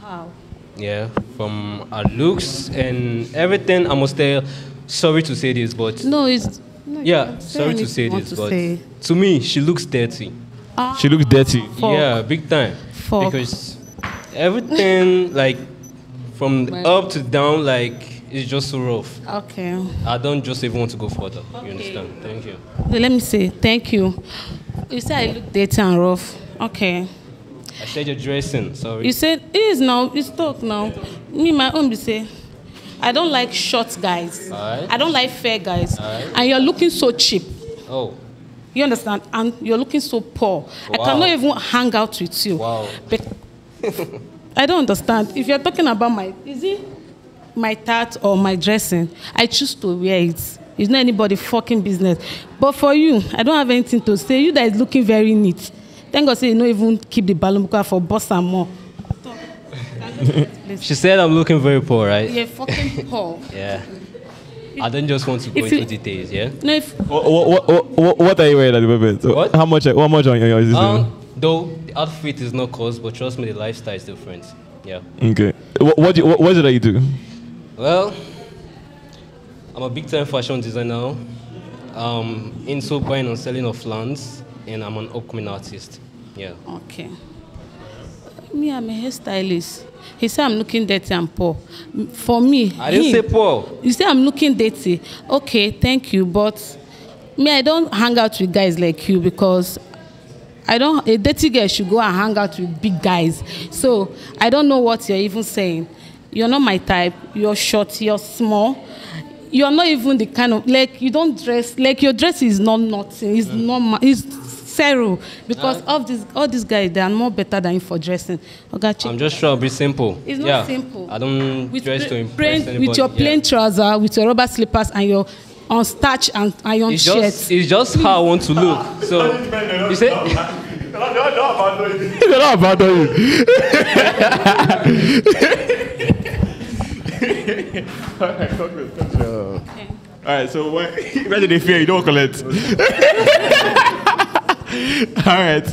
How? Yeah, from her looks and everything, I must tell. Sorry to say this, but No, it's. No, yeah, sorry to say this, to but say. to me, she looks dirty. Ah, She looks dirty. Fuck. Yeah, big time. Fuck. Because everything, like, from Right. up to down, like, it's just so rough. Okay. I don't just even want to go further. You understand? Thank you. Let me say thank you. You said I look dirty and rough. Okay. I said you're dressing. Sorry. You said it is now. It's talk now. Me, my own be say. I don't like short guys. Alright. I don't like fair guys. Alright. And you're looking so cheap. Oh, You understand? And you're looking so poor. I Wow. cannot even hang out with you. wow. But I don't understand. If you're talking about my, is it my tat or my dressing? I choose to wear it. It's not anybody fucking business. But for you, I don't have anything to say. You that is looking very neat. Thank God say you don't even keep the balloon because for boss and more. she said I'm looking very poor, right? You're fucking poor. Yeah. I don't just want to go If into you- details, yeah? No, if What, what, what, what, what are you wearing at the moment? What? How much? How much on your? Is this Um, though the outfit is not cost, but trust me, the lifestyle is different. Yeah. okay. What, what, do you, what, what is it that you do? Well, I'm a big time fashion designer. Um, into buying and selling of lands, and I'm an upcoming artist. Yeah. Okay. Me, I'm a hairstylist. He said I'm looking dirty and poor. For me, I didn't him- say poor. You say I'm looking dirty. Okay, thank you, but me, I don't hang out with guys like you because I don't. A dirty girl should go and hang out with big guys. So I don't know what you're even saying. You're not my type. You're short. You're small. You're not even the kind of like you don't dress like your dress is not nothing. It's normal. It's zero because of this all these guys they are more better than you for dressing. Okay. I'm just trying to be simple. It's not yeah. simple. I don't dress to plain- impress anybody. with your yeah. plain trouser, with your rubber slippers, and your unstarched and iron It's shirt. just, it's just how I want to look. So, you say, They're not abandon you. All right, so what, imagine they fear you don't collect. All right,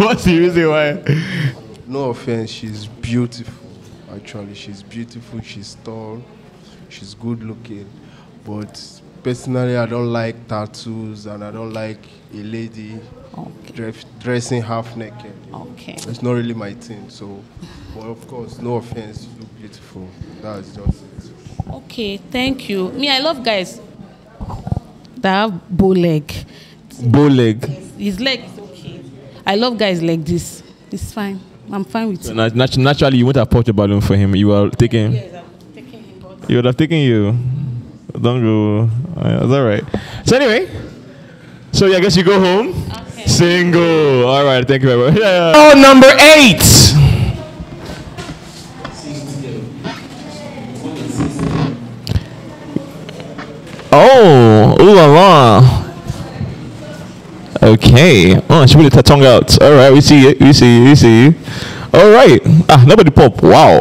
what's the reason why? No offense, she's beautiful. Actually, she's beautiful. She's tall. She's good looking. But personally, I don't like tattoos and I don't like a lady dress, dressing half naked. Okay. It's not really my thing. So, but of course, no offense, you look beautiful. That's just it. Okay, thank you. Me, I love guys that have bow leg. Bow leg. His leg is okay. I love guys like this. It's fine. I'm fine with So it. nat- nat- naturally, you wouldn't have popped a balloon for him. You were taking. Yes, I'm taking Him out. You would have taken you. Don't go. Uh, it's all right. So anyway, so yeah, I guess you go home. Single. All right. Thank you very much. Yeah. Oh, number eight. Oh, ooh la la. Okay. Oh, she put her tongue out. All right, we see it. We see you. We see you. All right. Ah, nobody pop. Wow.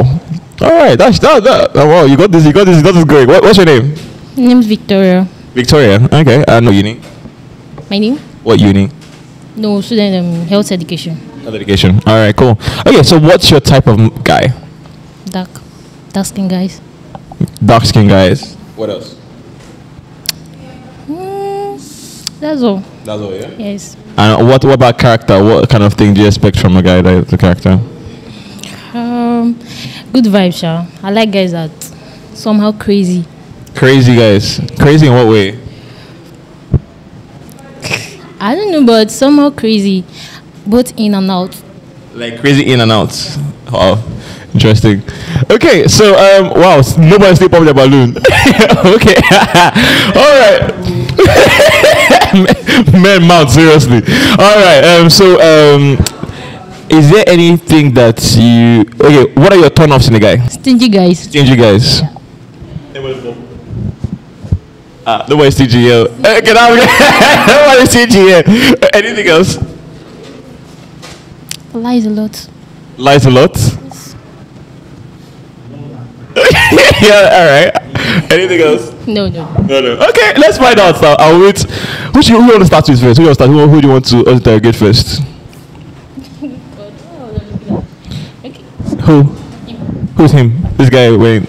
All right. That's that. that oh, wow. You got this. You got this. You got this. Great. What, what's your name? My name's Victoria. Victoria. Okay. I know uni. My name? What uni? No, student um, health education. Health education. All right. Cool. Okay. So, what's your type of guy? Dark. Dark skin guys. Dark skin guys. What else? Mm, that's all. That's all. Yeah. Yes. And what what about character? What kind of thing do you expect from a guy that is a character? Um, good vibes, Sha. I like guys that somehow crazy. Crazy guys. Crazy in what way? I don't know, but somehow crazy, both in and out. Like crazy in and out. Wow. Interesting. Okay, so um wow, nobody still popped the balloon. okay. All right. Men mount seriously. All right. Um so um is there anything that you okay, what are your turn offs in a guy? Stingy guys. Stingy guys. Ah, nobody's stingy here. Uh, Get out Nobody's stingy here. Anything else? Lies a lot. Lies a lot. yeah, all right. Anything else? No, no. No, no. Okay, let's find out. Now. I'll wait. Who, should, who you want to start with first? Who you want to start? Who, who do you want to interrogate first? Who? Who's him? This guy wearing.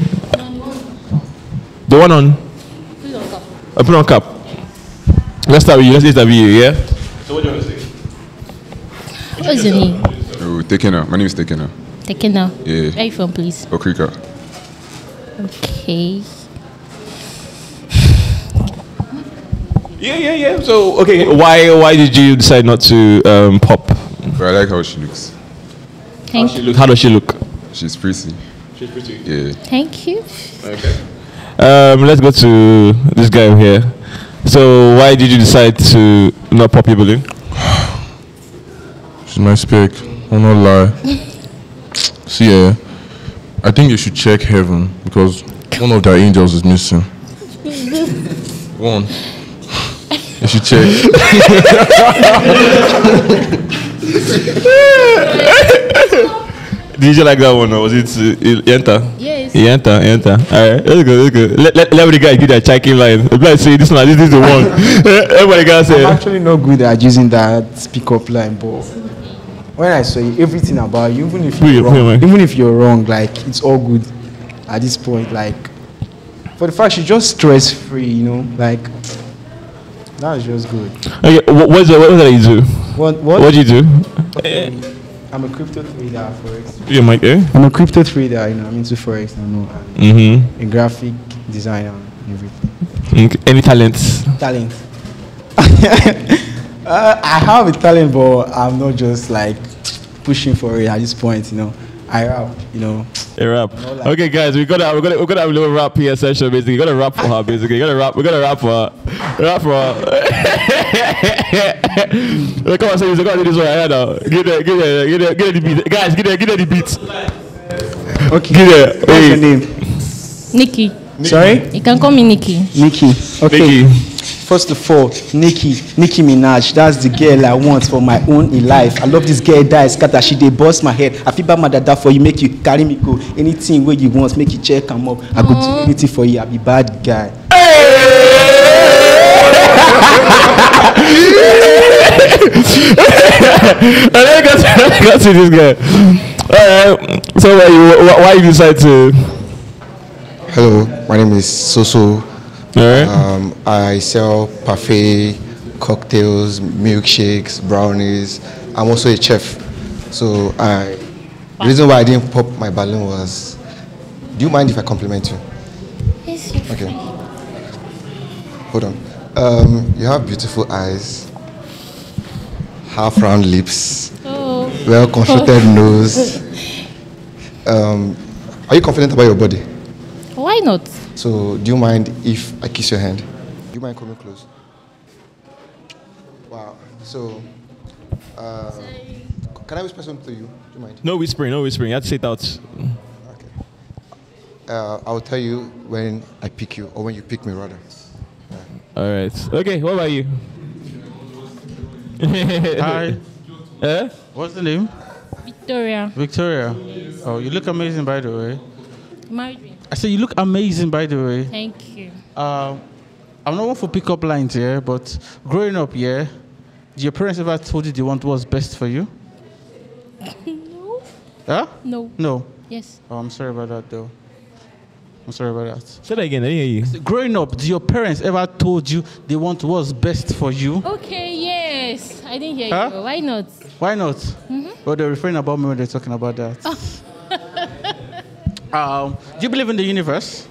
The one on. I put on cap. Let's start with you. Let's interview you. Yeah. So what do you want to say? What's your name? Oh, Tekena. My name is Tekena. Tekena. Yeah. Where are you from, please? Okrika. Okay. Yeah, yeah, yeah. So okay, why why did you decide not to um, pop? I like how she looks. Thank you. Look, how does she look? She's pretty. She's pretty. Yeah. Thank you. Okay. Um, let's go to this guy over here. So why did you decide to not pop your balloon? She's my spec. I'm not lie. See, yeah, I think you should check heaven because one of their angels is missing. One. You should check. Did you like that one or was it uh, you enter? Yes. You enter, you enter. Alright, that's good, that's good. Let, let, let every guy give their checking line. The guy say this one, this is the one. Everybody can say. I'm actually not good at using that speak up line, but when I saw you, everything about you, even if you- you're who wrong, I? even if you're wrong, like it's all good at this point. Like for the fact you're just stress free, you know, like that's just good. Okay, what, what's the, what, what did you do? What what? What did you do? I'm a crypto trader, forex. You mic, eh? I'm a crypto trader. You know, I'm into forex. I know. Mhm. A graphic designer and everything. Okay, Any talents? Talent. uh, I have a talent, but I'm not just like pushing for it at this point. You know, I rap. You know. A rap. Okay, guys, we gotta we gotta we gotta have a little rap here session. Basically, we gotta rap for her. Basically, we gotta rap. We gotta rap for her. Rap for her. Come on, say this. Come on, do this one. I know. Give the give the give the give the beat, guys. Give the give the beat. Okay. Give the. What's your name? Nikki. Sorry? You can call me Nikki. Nikki. Okay. First of all, Nikki, Nicki Minaj, that's the girl I want for my own in life. I love this girl that is scatter, she dey bust my head. I feel bad my dada for you, make you carry me go. Anything where you want, make you check am up. I go do anything for you, I be bad guy. then got to, this guy. All right. So why you why, why you decide to? Hello, my name is Soso Alright. Um, I sell parfait, cocktails, milkshakes, brownies. I'm also a chef. So I, the reason why I didn't pop my balloon was, do you mind if I compliment you? Yes, you're Okay. Hold on. Um, you have beautiful eyes, half round lips, Oh. well constructed nose. Um, are you confident about your body? Why not? So, do you mind if I kiss your hand? Do you mind coming close? Wow. So, uh, can I whisper something to you? Do you mind? No whispering, no whispering. I have to say it out. Uh, I'll tell you when I pick you, or when you pick me, rather. All right. Okay, what about you? Hi. Eh? What's the name? Victoria. Victoria. Oh, you look amazing, by the way. Married me. I said you look amazing, by the way. Thank you. Uh, I'm not one for pickup lines here, but growing up, yeah, did your parents ever told you they want what's best for you? no. Huh? No. No. Yes. Oh, I'm sorry about that, though. I'm sorry about that. Say that again. I didn't hear you. Growing up, did your parents ever told you they want what's best for you? Okay, yes. I didn't hear Huh? you. Why not? Why not? Mhm. Well, they're referring about me when they're talking about that. Um, do you believe in the universe?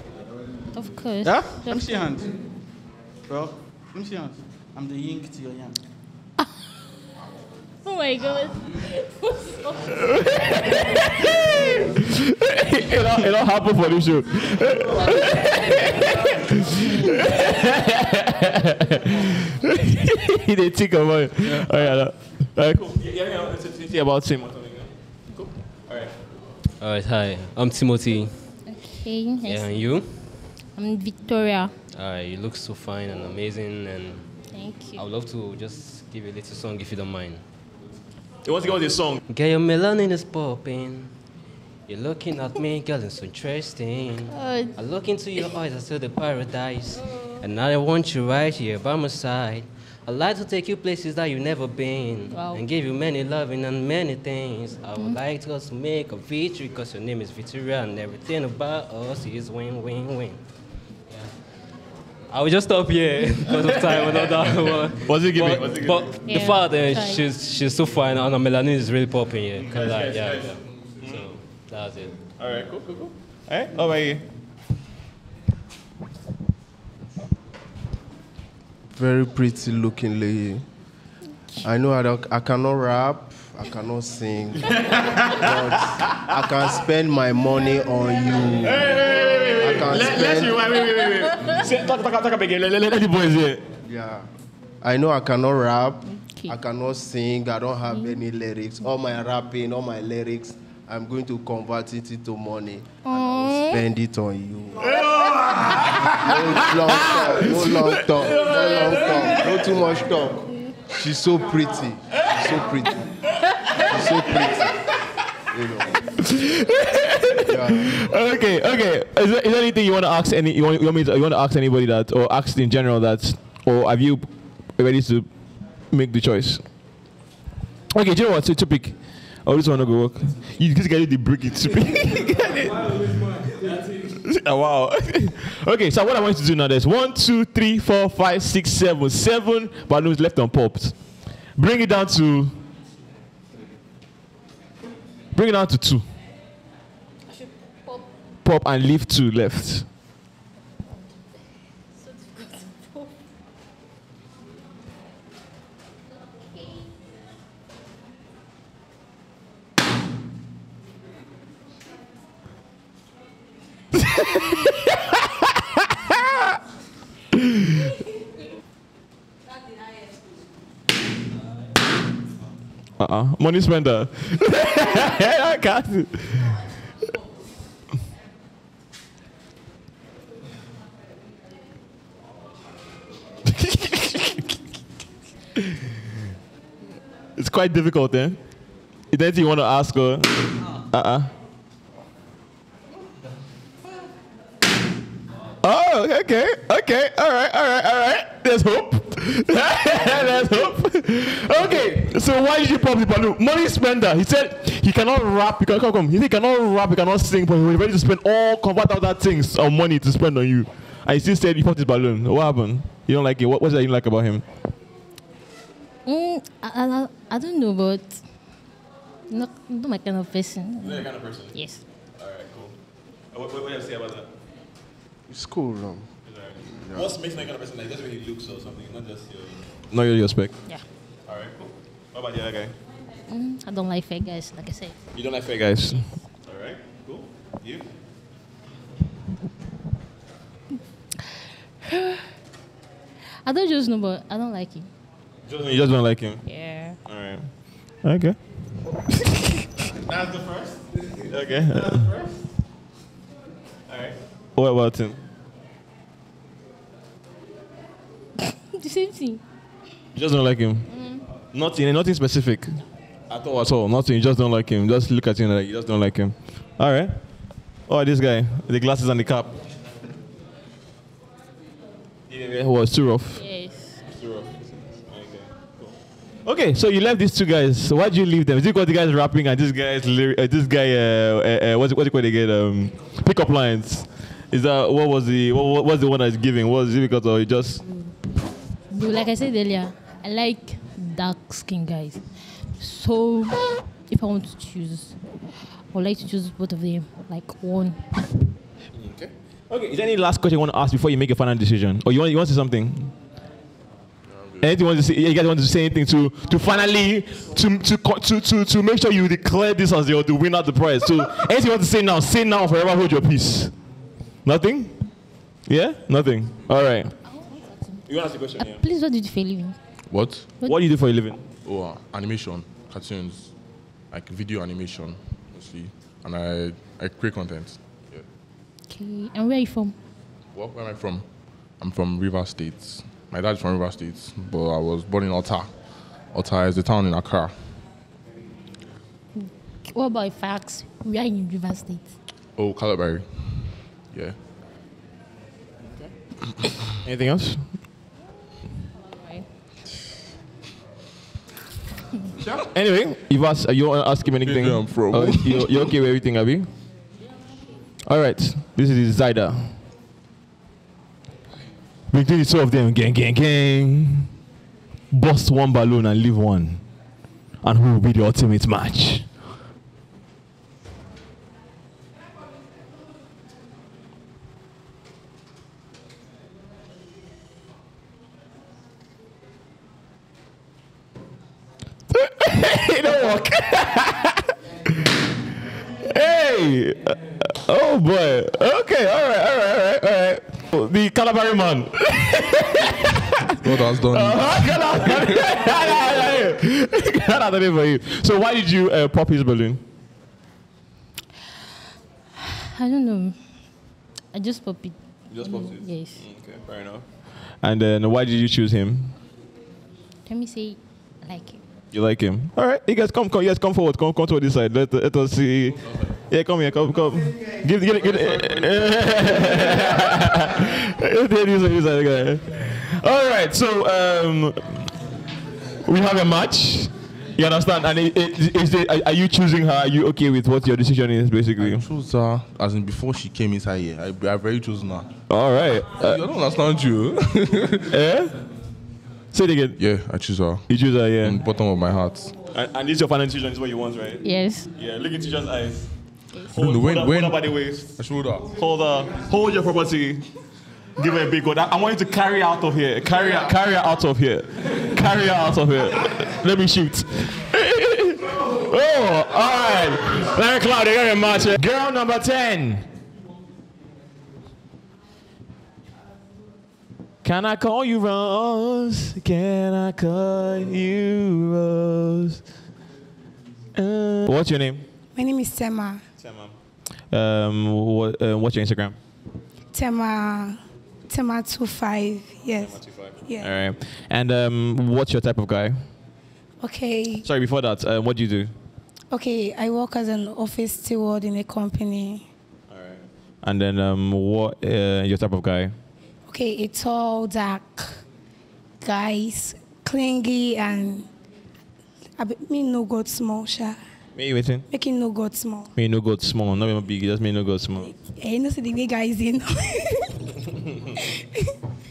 Of course. Yeah? Let me see your hand. Bro, let me see your hand. I'm the yin to your yang. Oh my god. it, all, it all happened for this show. he did think about it. Yeah. Oh, yeah, that- all right, cool. Yeah, yeah, yeah. Let's let's see about Tim or something. yeah? Cool. All right. All right, hi. I'm Timothy. Okay. Nice. Yeah, and you? I'm Victoria. All right, you look so fine and amazing, and Thank you. I would love to just give you a little song if you don't mind. You want to go with this song? Girl, your melanin is popping. You're looking at me, girl, it's so interesting. Uh, I look into your eyes, I see the paradise. And now I want you right here by my side. I'd like to take you places that you've never been Wow. and give you many loving and many things. I would Mm. like us to make a victory because your name is Victoria and everything about us is win win win. Yeah. I will just stop here because of time. Another one. What's it giving? But, What's it but giving? the Yeah, fact that try. she's she's so fine and her melanin is really popping here. Yes, like, yes, yeah, yes. yeah. So that's it. All right, cool, cool, cool. All right, how about Very pretty looking lady. I know I, don't, I cannot rap, I cannot sing, but I can spend my money on you. I can Let, let's spend. rewind. Wait, wait, wait, wait. Say, talk, talk, talk up again. Let, let, let the boys hear. Yeah. I know I cannot rap, I cannot sing, I don't have any lyrics. All my rapping, all my lyrics, I'm going to convert it into money. And I'll spend it on you. No long talk, no long talk, no long talk, no too much talk. She's so pretty. She's so pretty. She's so pretty. You know. Okay, okay. Is there, is there anything you want to ask any? You want, you want me to, you want to ask anybody that, or ask in general that, or have you ready to make the choice? Okay, do you know what? So to pick. Oh, this one to go work. You just get the break it to pick. Oh, wow. okay, so what I want you to do now is one, two, three, four, five, six, seven, seven balloons left unpopped. Bring it down to. Bring it down to two. Pop pop and leave two left. Uh-uh. Money spender. I can't. it's quite difficult, eh? Is there anything you want to ask her? Uh-uh. Oh, okay, okay, all right, all right, all right. There's hope. There's hope. Okay, so why did you pop the balloon? Money spender. He said he cannot rap. He cannot come, come. He said he cannot rap. He cannot sing, but he's ready to spend all convert that things of money to spend on you. I still said you popped his balloon. What happened? You don't like it? What, was that you like about him? Mm, I, I, I don't know, but not, not my kind of person. Not your kind of person? Yes. All right, cool. What, what, what do you have to say about that? It's cool, um, What makes my kind of person like? That's the way he looks or something, not just your. Not your, your spec. Yeah. All right, cool. What about the other guy? Mm, I don't like fake guys, like I said. You don't like fake guys. All right, cool. You? I don't just know, but I don't like him. Just, you just don't like him. Yeah. All right. Okay. That's the first. Okay. That's the first. What about him? the same thing. You just don't like him. Nothing, nothing specific. At all, at all. Nothing. You just don't like him. Just look at him like you just don't like him. All right. Oh, this guy, the glasses and the cap. Yeah, what? It's too rough. Yes. Too rough. Okay, so you left these two guys. So why'd you leave them? Is it because the guy's rapping and this guy's lyri- uh, this guy uh, uh, uh, what's it, what's it called again? Um, pickup lines. Is that what was the what, what was the one that's giving? Was it because of just But like I said earlier, I like dark skin guys. So if I want to choose, I would like to choose both of them, like one. Okay. Okay. Is there any last question you want to ask before you make a final decision? Or you want you want to say something? Anything you want to say? You guys want to say anything to to finally to to to to, to make sure you declare this as your to win out the prize. So anything you want to say now, say now. Forever hold your peace. Nothing. Yeah. Nothing. All right. You want to ask a question? Yeah. Please, what did you do for a living? What? What do you do for a living? Oh, uh, animation, cartoons, like video animation, mostly, and I I create content. Yeah. Okay, and where are you from? What? Where am I from? I'm from Rivers State. My dad's from Rivers State, but I was born in Otta. Otta is the town in Accra. What about if I ask, we are in Rivers State? Oh, Kalabari. Yeah. Anything else? Anyway, you've asked, uh, you want to ask him anything? Yeah, I'm from. Oh, you, you okay with everything, Abby? All right, this is Zyda. Between the two of them, gang, gang, gang. Bust one balloon and leave one. And who will be the ultimate match? it don't work. hey! Uh, oh boy. Okay, all right, all right, all right, all right. The Kalabari man. God has done. Uh-huh, Get out of there for you. So why did you uh, pop his balloon? I don't know. I just pop it. You just popped it? Yes. Okay, fair enough. And then why did you choose him? Let me say, like it. You like him? All right, you guys come, come, guys come forward, come, come to this side. Let, let us see. Yeah, come here, come, come. Give, give, give. this side, this side, okay. All right, so um, we have a match. You understand? And it, it, is it, are- you choosing her? Are you okay with what your decision is, basically? I chose her as in before she came inside here. I, I very chosen her. All right. I don't understand you. eh? Say it again. Yeah, I choose her. You choose her, yeah. From the bottom of my heart. And, and this is your final decision, is what you want, right? Yes. Yeah, look into each eyes. When- Hold, when- hold, her, when- hold her by the waist. I showed her. Hold her. Hold your property. Give her a big one. I, I want you to carry out of here. Carry her, carry her out of here. Carry her out of here. Let me shoot. oh, all right. Larry Cloud, they got a match. Girl number 10. Can I call you Rose? Can I call you Rose? Uh, what's your name? My name is Tema. Tema. Um, what, uh, what's your Instagram? Tema. Tema two five. Yes. Yeah. All right. And um, what's your type of guy? Okay. Sorry, before that, um, what do you do? Okay. I work as an office steward in a company. All right. And then um, what uh, your type of guy? Okay, it's all dark guys, clingy and I be, me no God small, sha. Me waiting. Making no God small. Me no good small, not even big. Just me no God small. Eh, you know see the way guys in.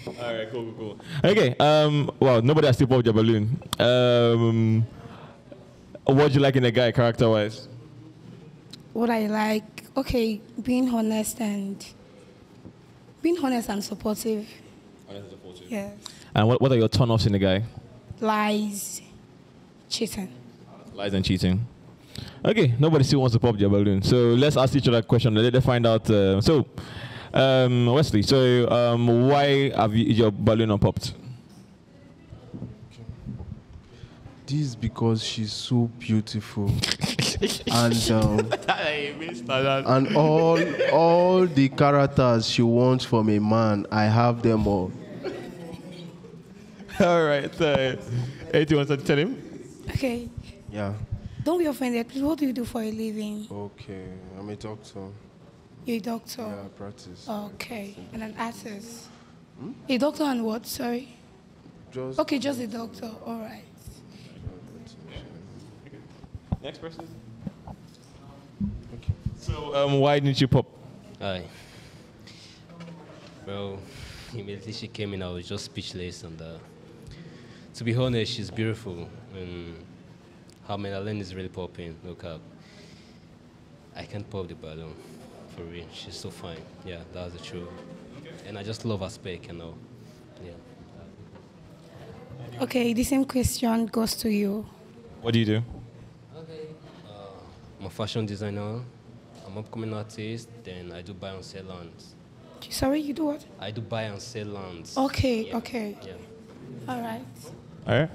All right, cool, cool, cool. Okay, um, well, nobody has still popped your balloon. Um, what do you like in a guy, character-wise? What I like, okay, being honest and being honest and supportive. Honest and supportive. Yes. And what, what are your turn-offs in a guy? Lies, cheating. Lies and cheating. Okay, nobody still wants to pop their balloon. So let's ask each other a question. Let them find out. Uh, so, um, Wesley, so um, why have you, your balloon not popped? This is because she's so beautiful. and um, and all all the characters she wants from a man, I have them all. All right. Uh, anything you want to tell him? Okay, Yeah. don't be offended. Please, what do you do for a living? Okay. I'm a doctor. You're a doctor. Yeah, I practice. Okay, and an artist. A doctor and what? Sorry. Just Okay, just a doctor. All right. Next person. So, um, why didn't you pop? Hi. Well, immediately she came in, I was just speechless. And uh, to be honest, she's beautiful. And her melanin is really popping. Look up. I can't pop the balloon. For real. She's so fine. Yeah, that's the truth. And I just love her spec and all. Yeah. Okay, the same question goes to you. What do you do? I'm a fashion designer. I'm upcoming artist. Then I do buy and sell lands. Sorry, you do what? I do buy and sell lands. Okay, Yeah, okay. Yeah. All right. All right.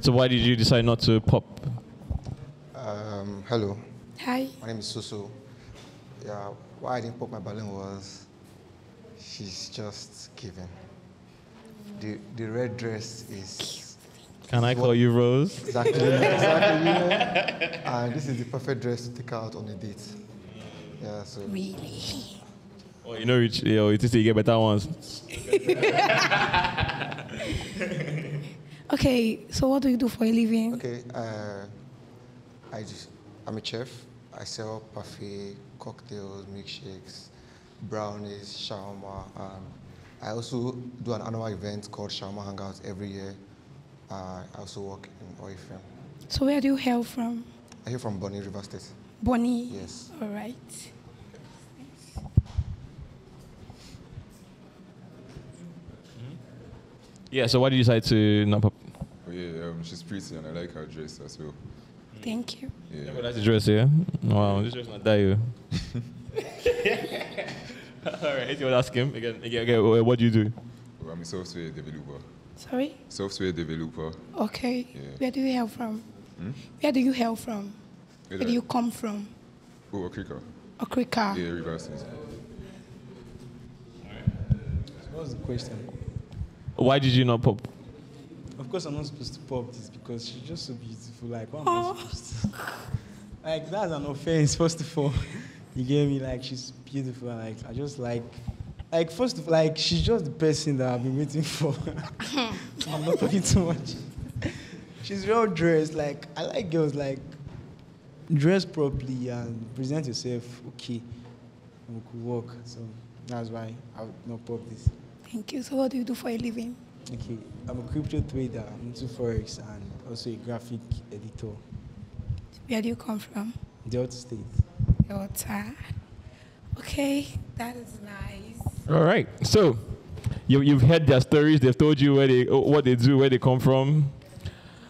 So why did you decide not to pop? Um, hello. Hi. My name is Susu. Yeah, why I didn't pop my balloon was she's just giving. The the red dress is. Can I call you Rose? Exactly, exactly. Yeah. And this is the perfect dress to take out on a date. Yeah, so. Really? Oh, you know, you, you, know, you think get better ones. Okay, so what do you do for a living? Okay, uh, I just, I'm a chef. I sell parfait, cocktails, milkshakes, brownies, shawarma, and I also do an annual event called Shawarma Hangouts every year. Uh, I also work in oil firm. So where do you hail from? I hail from Bonny Rivers State. Bonnie? Yes. All right. Yeah, so why did you decide to not pop? Oh, yeah, um, she's pretty and I like her dress as well. Thank you. Yeah. Yeah, but that's the dress, yeah? Wow, this dress not die you. All right, if you want to ask him, again, again, again wh- what do you do? Oh, I'm a software developer. Sorry? Software developer. Okay. Yeah. Where do you hail from? Hmm? Where do you hail from? Where Where do do I- you come from? Oh, Okrika. Okrika. Yeah, Rivers State. What's the question? Why did you not pop? Of course, I'm not supposed to pop this because she's just so beautiful. Like, what am I supposed to? Like, that's an offense, first of all. You get me? Like, she's beautiful. and, Like, I just like, like, first of all, like, she's just the person that I've been waiting for. I'm not talking too much. She's well dressed. Like, I like girls like dress properly and present yourself okay. And we could work. So that's why I would not pop this. Thank you. So what do you do for a living? Okay, I'm a crypto trader, I'm into forex, and also a graphic editor. Where do you come from? Delta State. Delta. Okay, that is nice. All right, so you, you've heard their stories. They've told you where they, what they do, where they come from.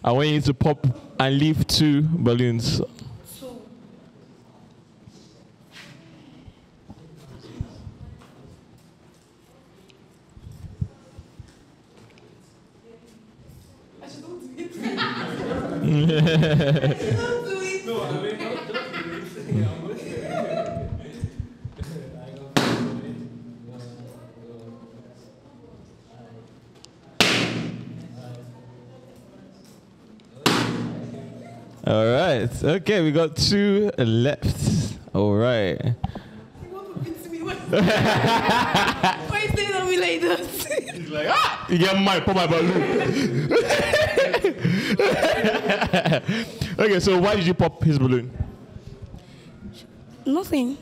I want you to pop and leave two balloons. right. Okay, we got two left. All right. Why you saying on me like this? He's like, ah! You get mine, put my balloon. okay, so why did you pop his balloon? Nothing.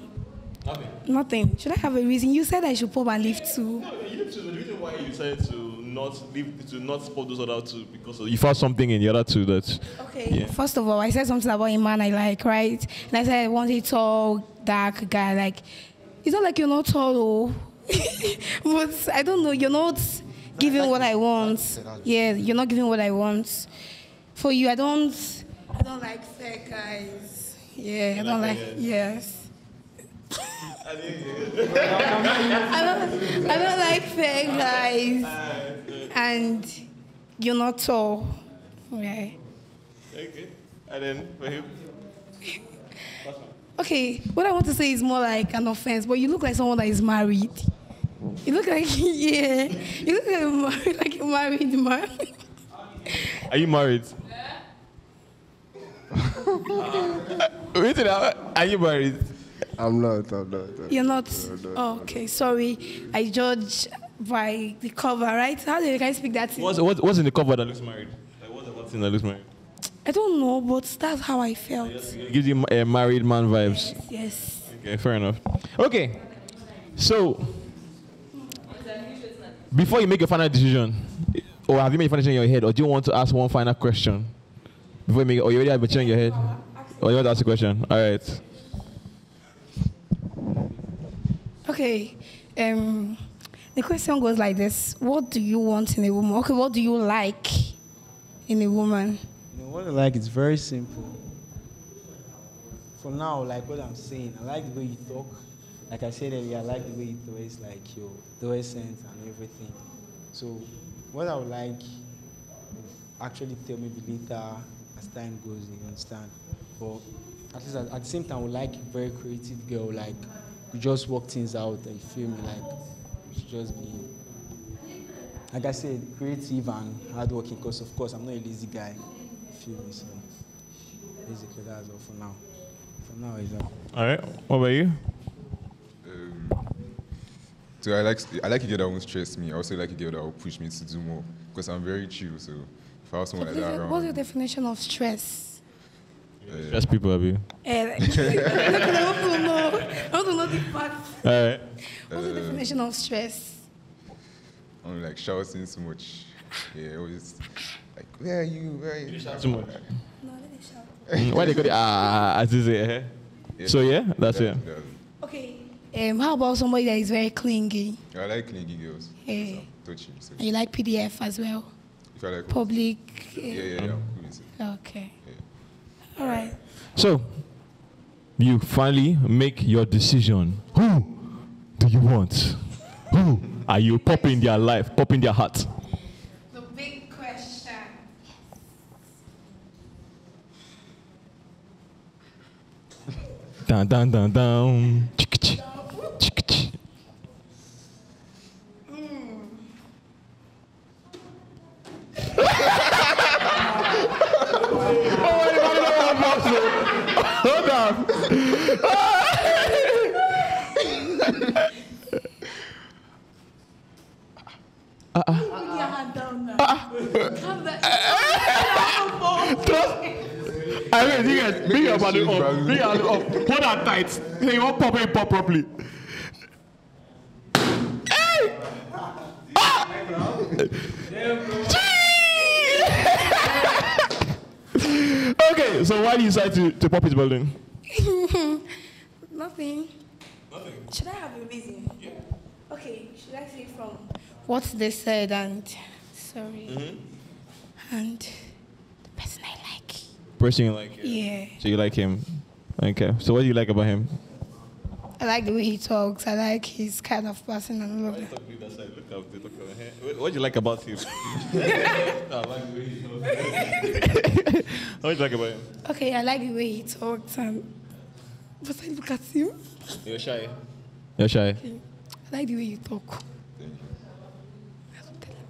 Nothing. Should I have a reason? You said I should pop and leave too. You know, the reason why you decided to not leave, to not support those other two because you found something in the other two that. Okay. Yeah. First of all, I said something about a man I like, right? And I said I want a tall, dark guy. Like, it's not like you're not tall, oh. but I don't know. You're not giving what I want. Yeah, you're not giving what I want. For you, I don't. I don't like fake guys. Yeah, I don't like. Yes. I don't, I don't like fake guys. And you're not tall. Okay. Okay. And then for him. Okay, what I want to say is more like an offense, but you look like someone that is married. You look like, yeah, you look like, a mar- like a married man. Are you married? Wait a minute, Are you married? I'm not. I'm not. You're not. No, no, Oh, okay, sorry. I judge by the cover, right? How do you guys speak that? What's, what, what's in the cover that looks married? Like, what's, what's in that looks married? I don't know, but that's how I felt. It gives you a married man vibes. Yes. Okay, fair enough. Okay, so before you make your final decision, or have you made a final decision in your head, or do you want to ask one final question before you make or you already have a decision in your head, or you want to ask a question? All right. Okay. Um, the question goes like this: What do you want in a woman? Okay, what do you like in a woman? You know, what I like is very simple. For now, like what I'm saying, I like the way you talk. Like I said earlier, I like the way you dress, like your dressings and everything. So, what I would like, actually tell maybe later as time goes, you understand. But at least at, at the same time, I would like a very creative girl, like you just work things out and you feel me, like should just be like I said, creative and hardworking. Because of course, I'm not a lazy guy. You feel me? So basically, that's all for now. For now, is all. All right. What about you? Um, so I like I like a girl that won't stress me. I also like a girl that will push me to do more because I'm very chill. So if I have someone like that around, What's your definition of stress? Stress people, Abby. Eh, like, I want to know. I want to know the fact. All right. What's the uh, definition of stress? I'm like shouting so much. Yeah, always like where are you? Where are you? Too much. Mm, Why they go? there? Ah, as is it? eh? Yeah. So yeah, that's it. Okay. Um, how about somebody that is very clingy? I like clingy girls. Eh, Touchy. So and you like PDA as well? if I like Public. Yeah, yeah, yeah. I'm cool with it. Okay. All right. So you finally make your decision. Who do you want? Who are you popping their life, popping their heart? The big question. Dun dun dun dun. Chick-chi. Chick-chi. Hold on. I mean, you guys, bring your body up. Bring your up. Hold that tight. Hey, you want pop it, pop properly. Hey! Ah! okay, so why do you decide to, to pop his building? Nothing. Nothing. Should I have a reason? Yeah. Okay, should I say from what they said and sorry Mm-hmm. and the person I like? Person you like? Yeah. So you like him? Okay. So what do you like about him? I like the way he talks. I like his kind of person and all of that. What do you like about him? No, I like the way he talks. what do you like about him? Okay, I like the way he talks and but I look at him. You're shy. You're shy. I like the way you talk.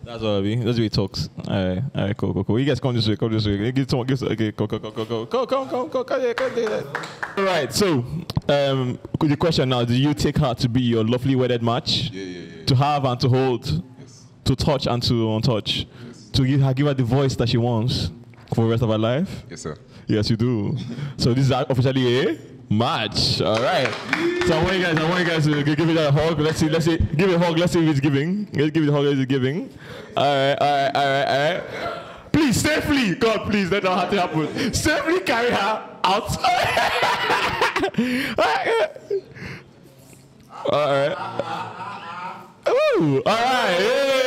That's all, Abby. That's the way he talks. All right, all right, cool, cool, cool. You guys come this way, come this way. Give someone, give, okay, go, go, go, go, go, go, come, come, come, come, here, come. All right. So, um, the question now: Do you take her to be your lovely wedded match? Yeah, yeah, yeah. To have and to hold, yes. to touch and to untouch, yes. to give her, give her the voice that she wants for the rest of her life. Yes, sir. Yes, you do. so this is officially a Match. All right. So I want you guys. I want you guys to give it a hug. Let's see. Let's see. Give it a hug. Let's see if it's giving. Let's give it a hug. Is it giving? All right. All right. All right. All right. Please safely, God, please let that have to happen. Safely carry her out. all right. Ooh. All right.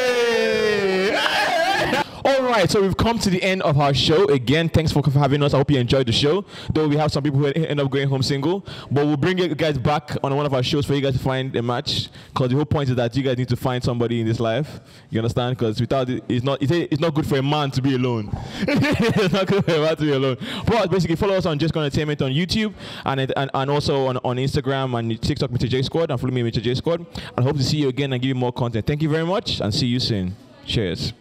All right, so we've come to the end of our show. Again, thanks for having us. I hope you enjoyed the show. Though we have some people who end up going home single, but we'll bring you guys back on one of our shows for you guys to find a match. Because the whole point is that you guys need to find somebody in this life. You understand? Because without it, it's not it's not good for a man to be alone. it's not good for a man to be alone. But basically, follow us on J Squad Entertainment on YouTube and, and and also on, on Instagram and TikTok, Mr. J Squad, and follow me, Mr. J Squad. And hope to see you again and give you more content. Thank you very much, and see you soon. Cheers.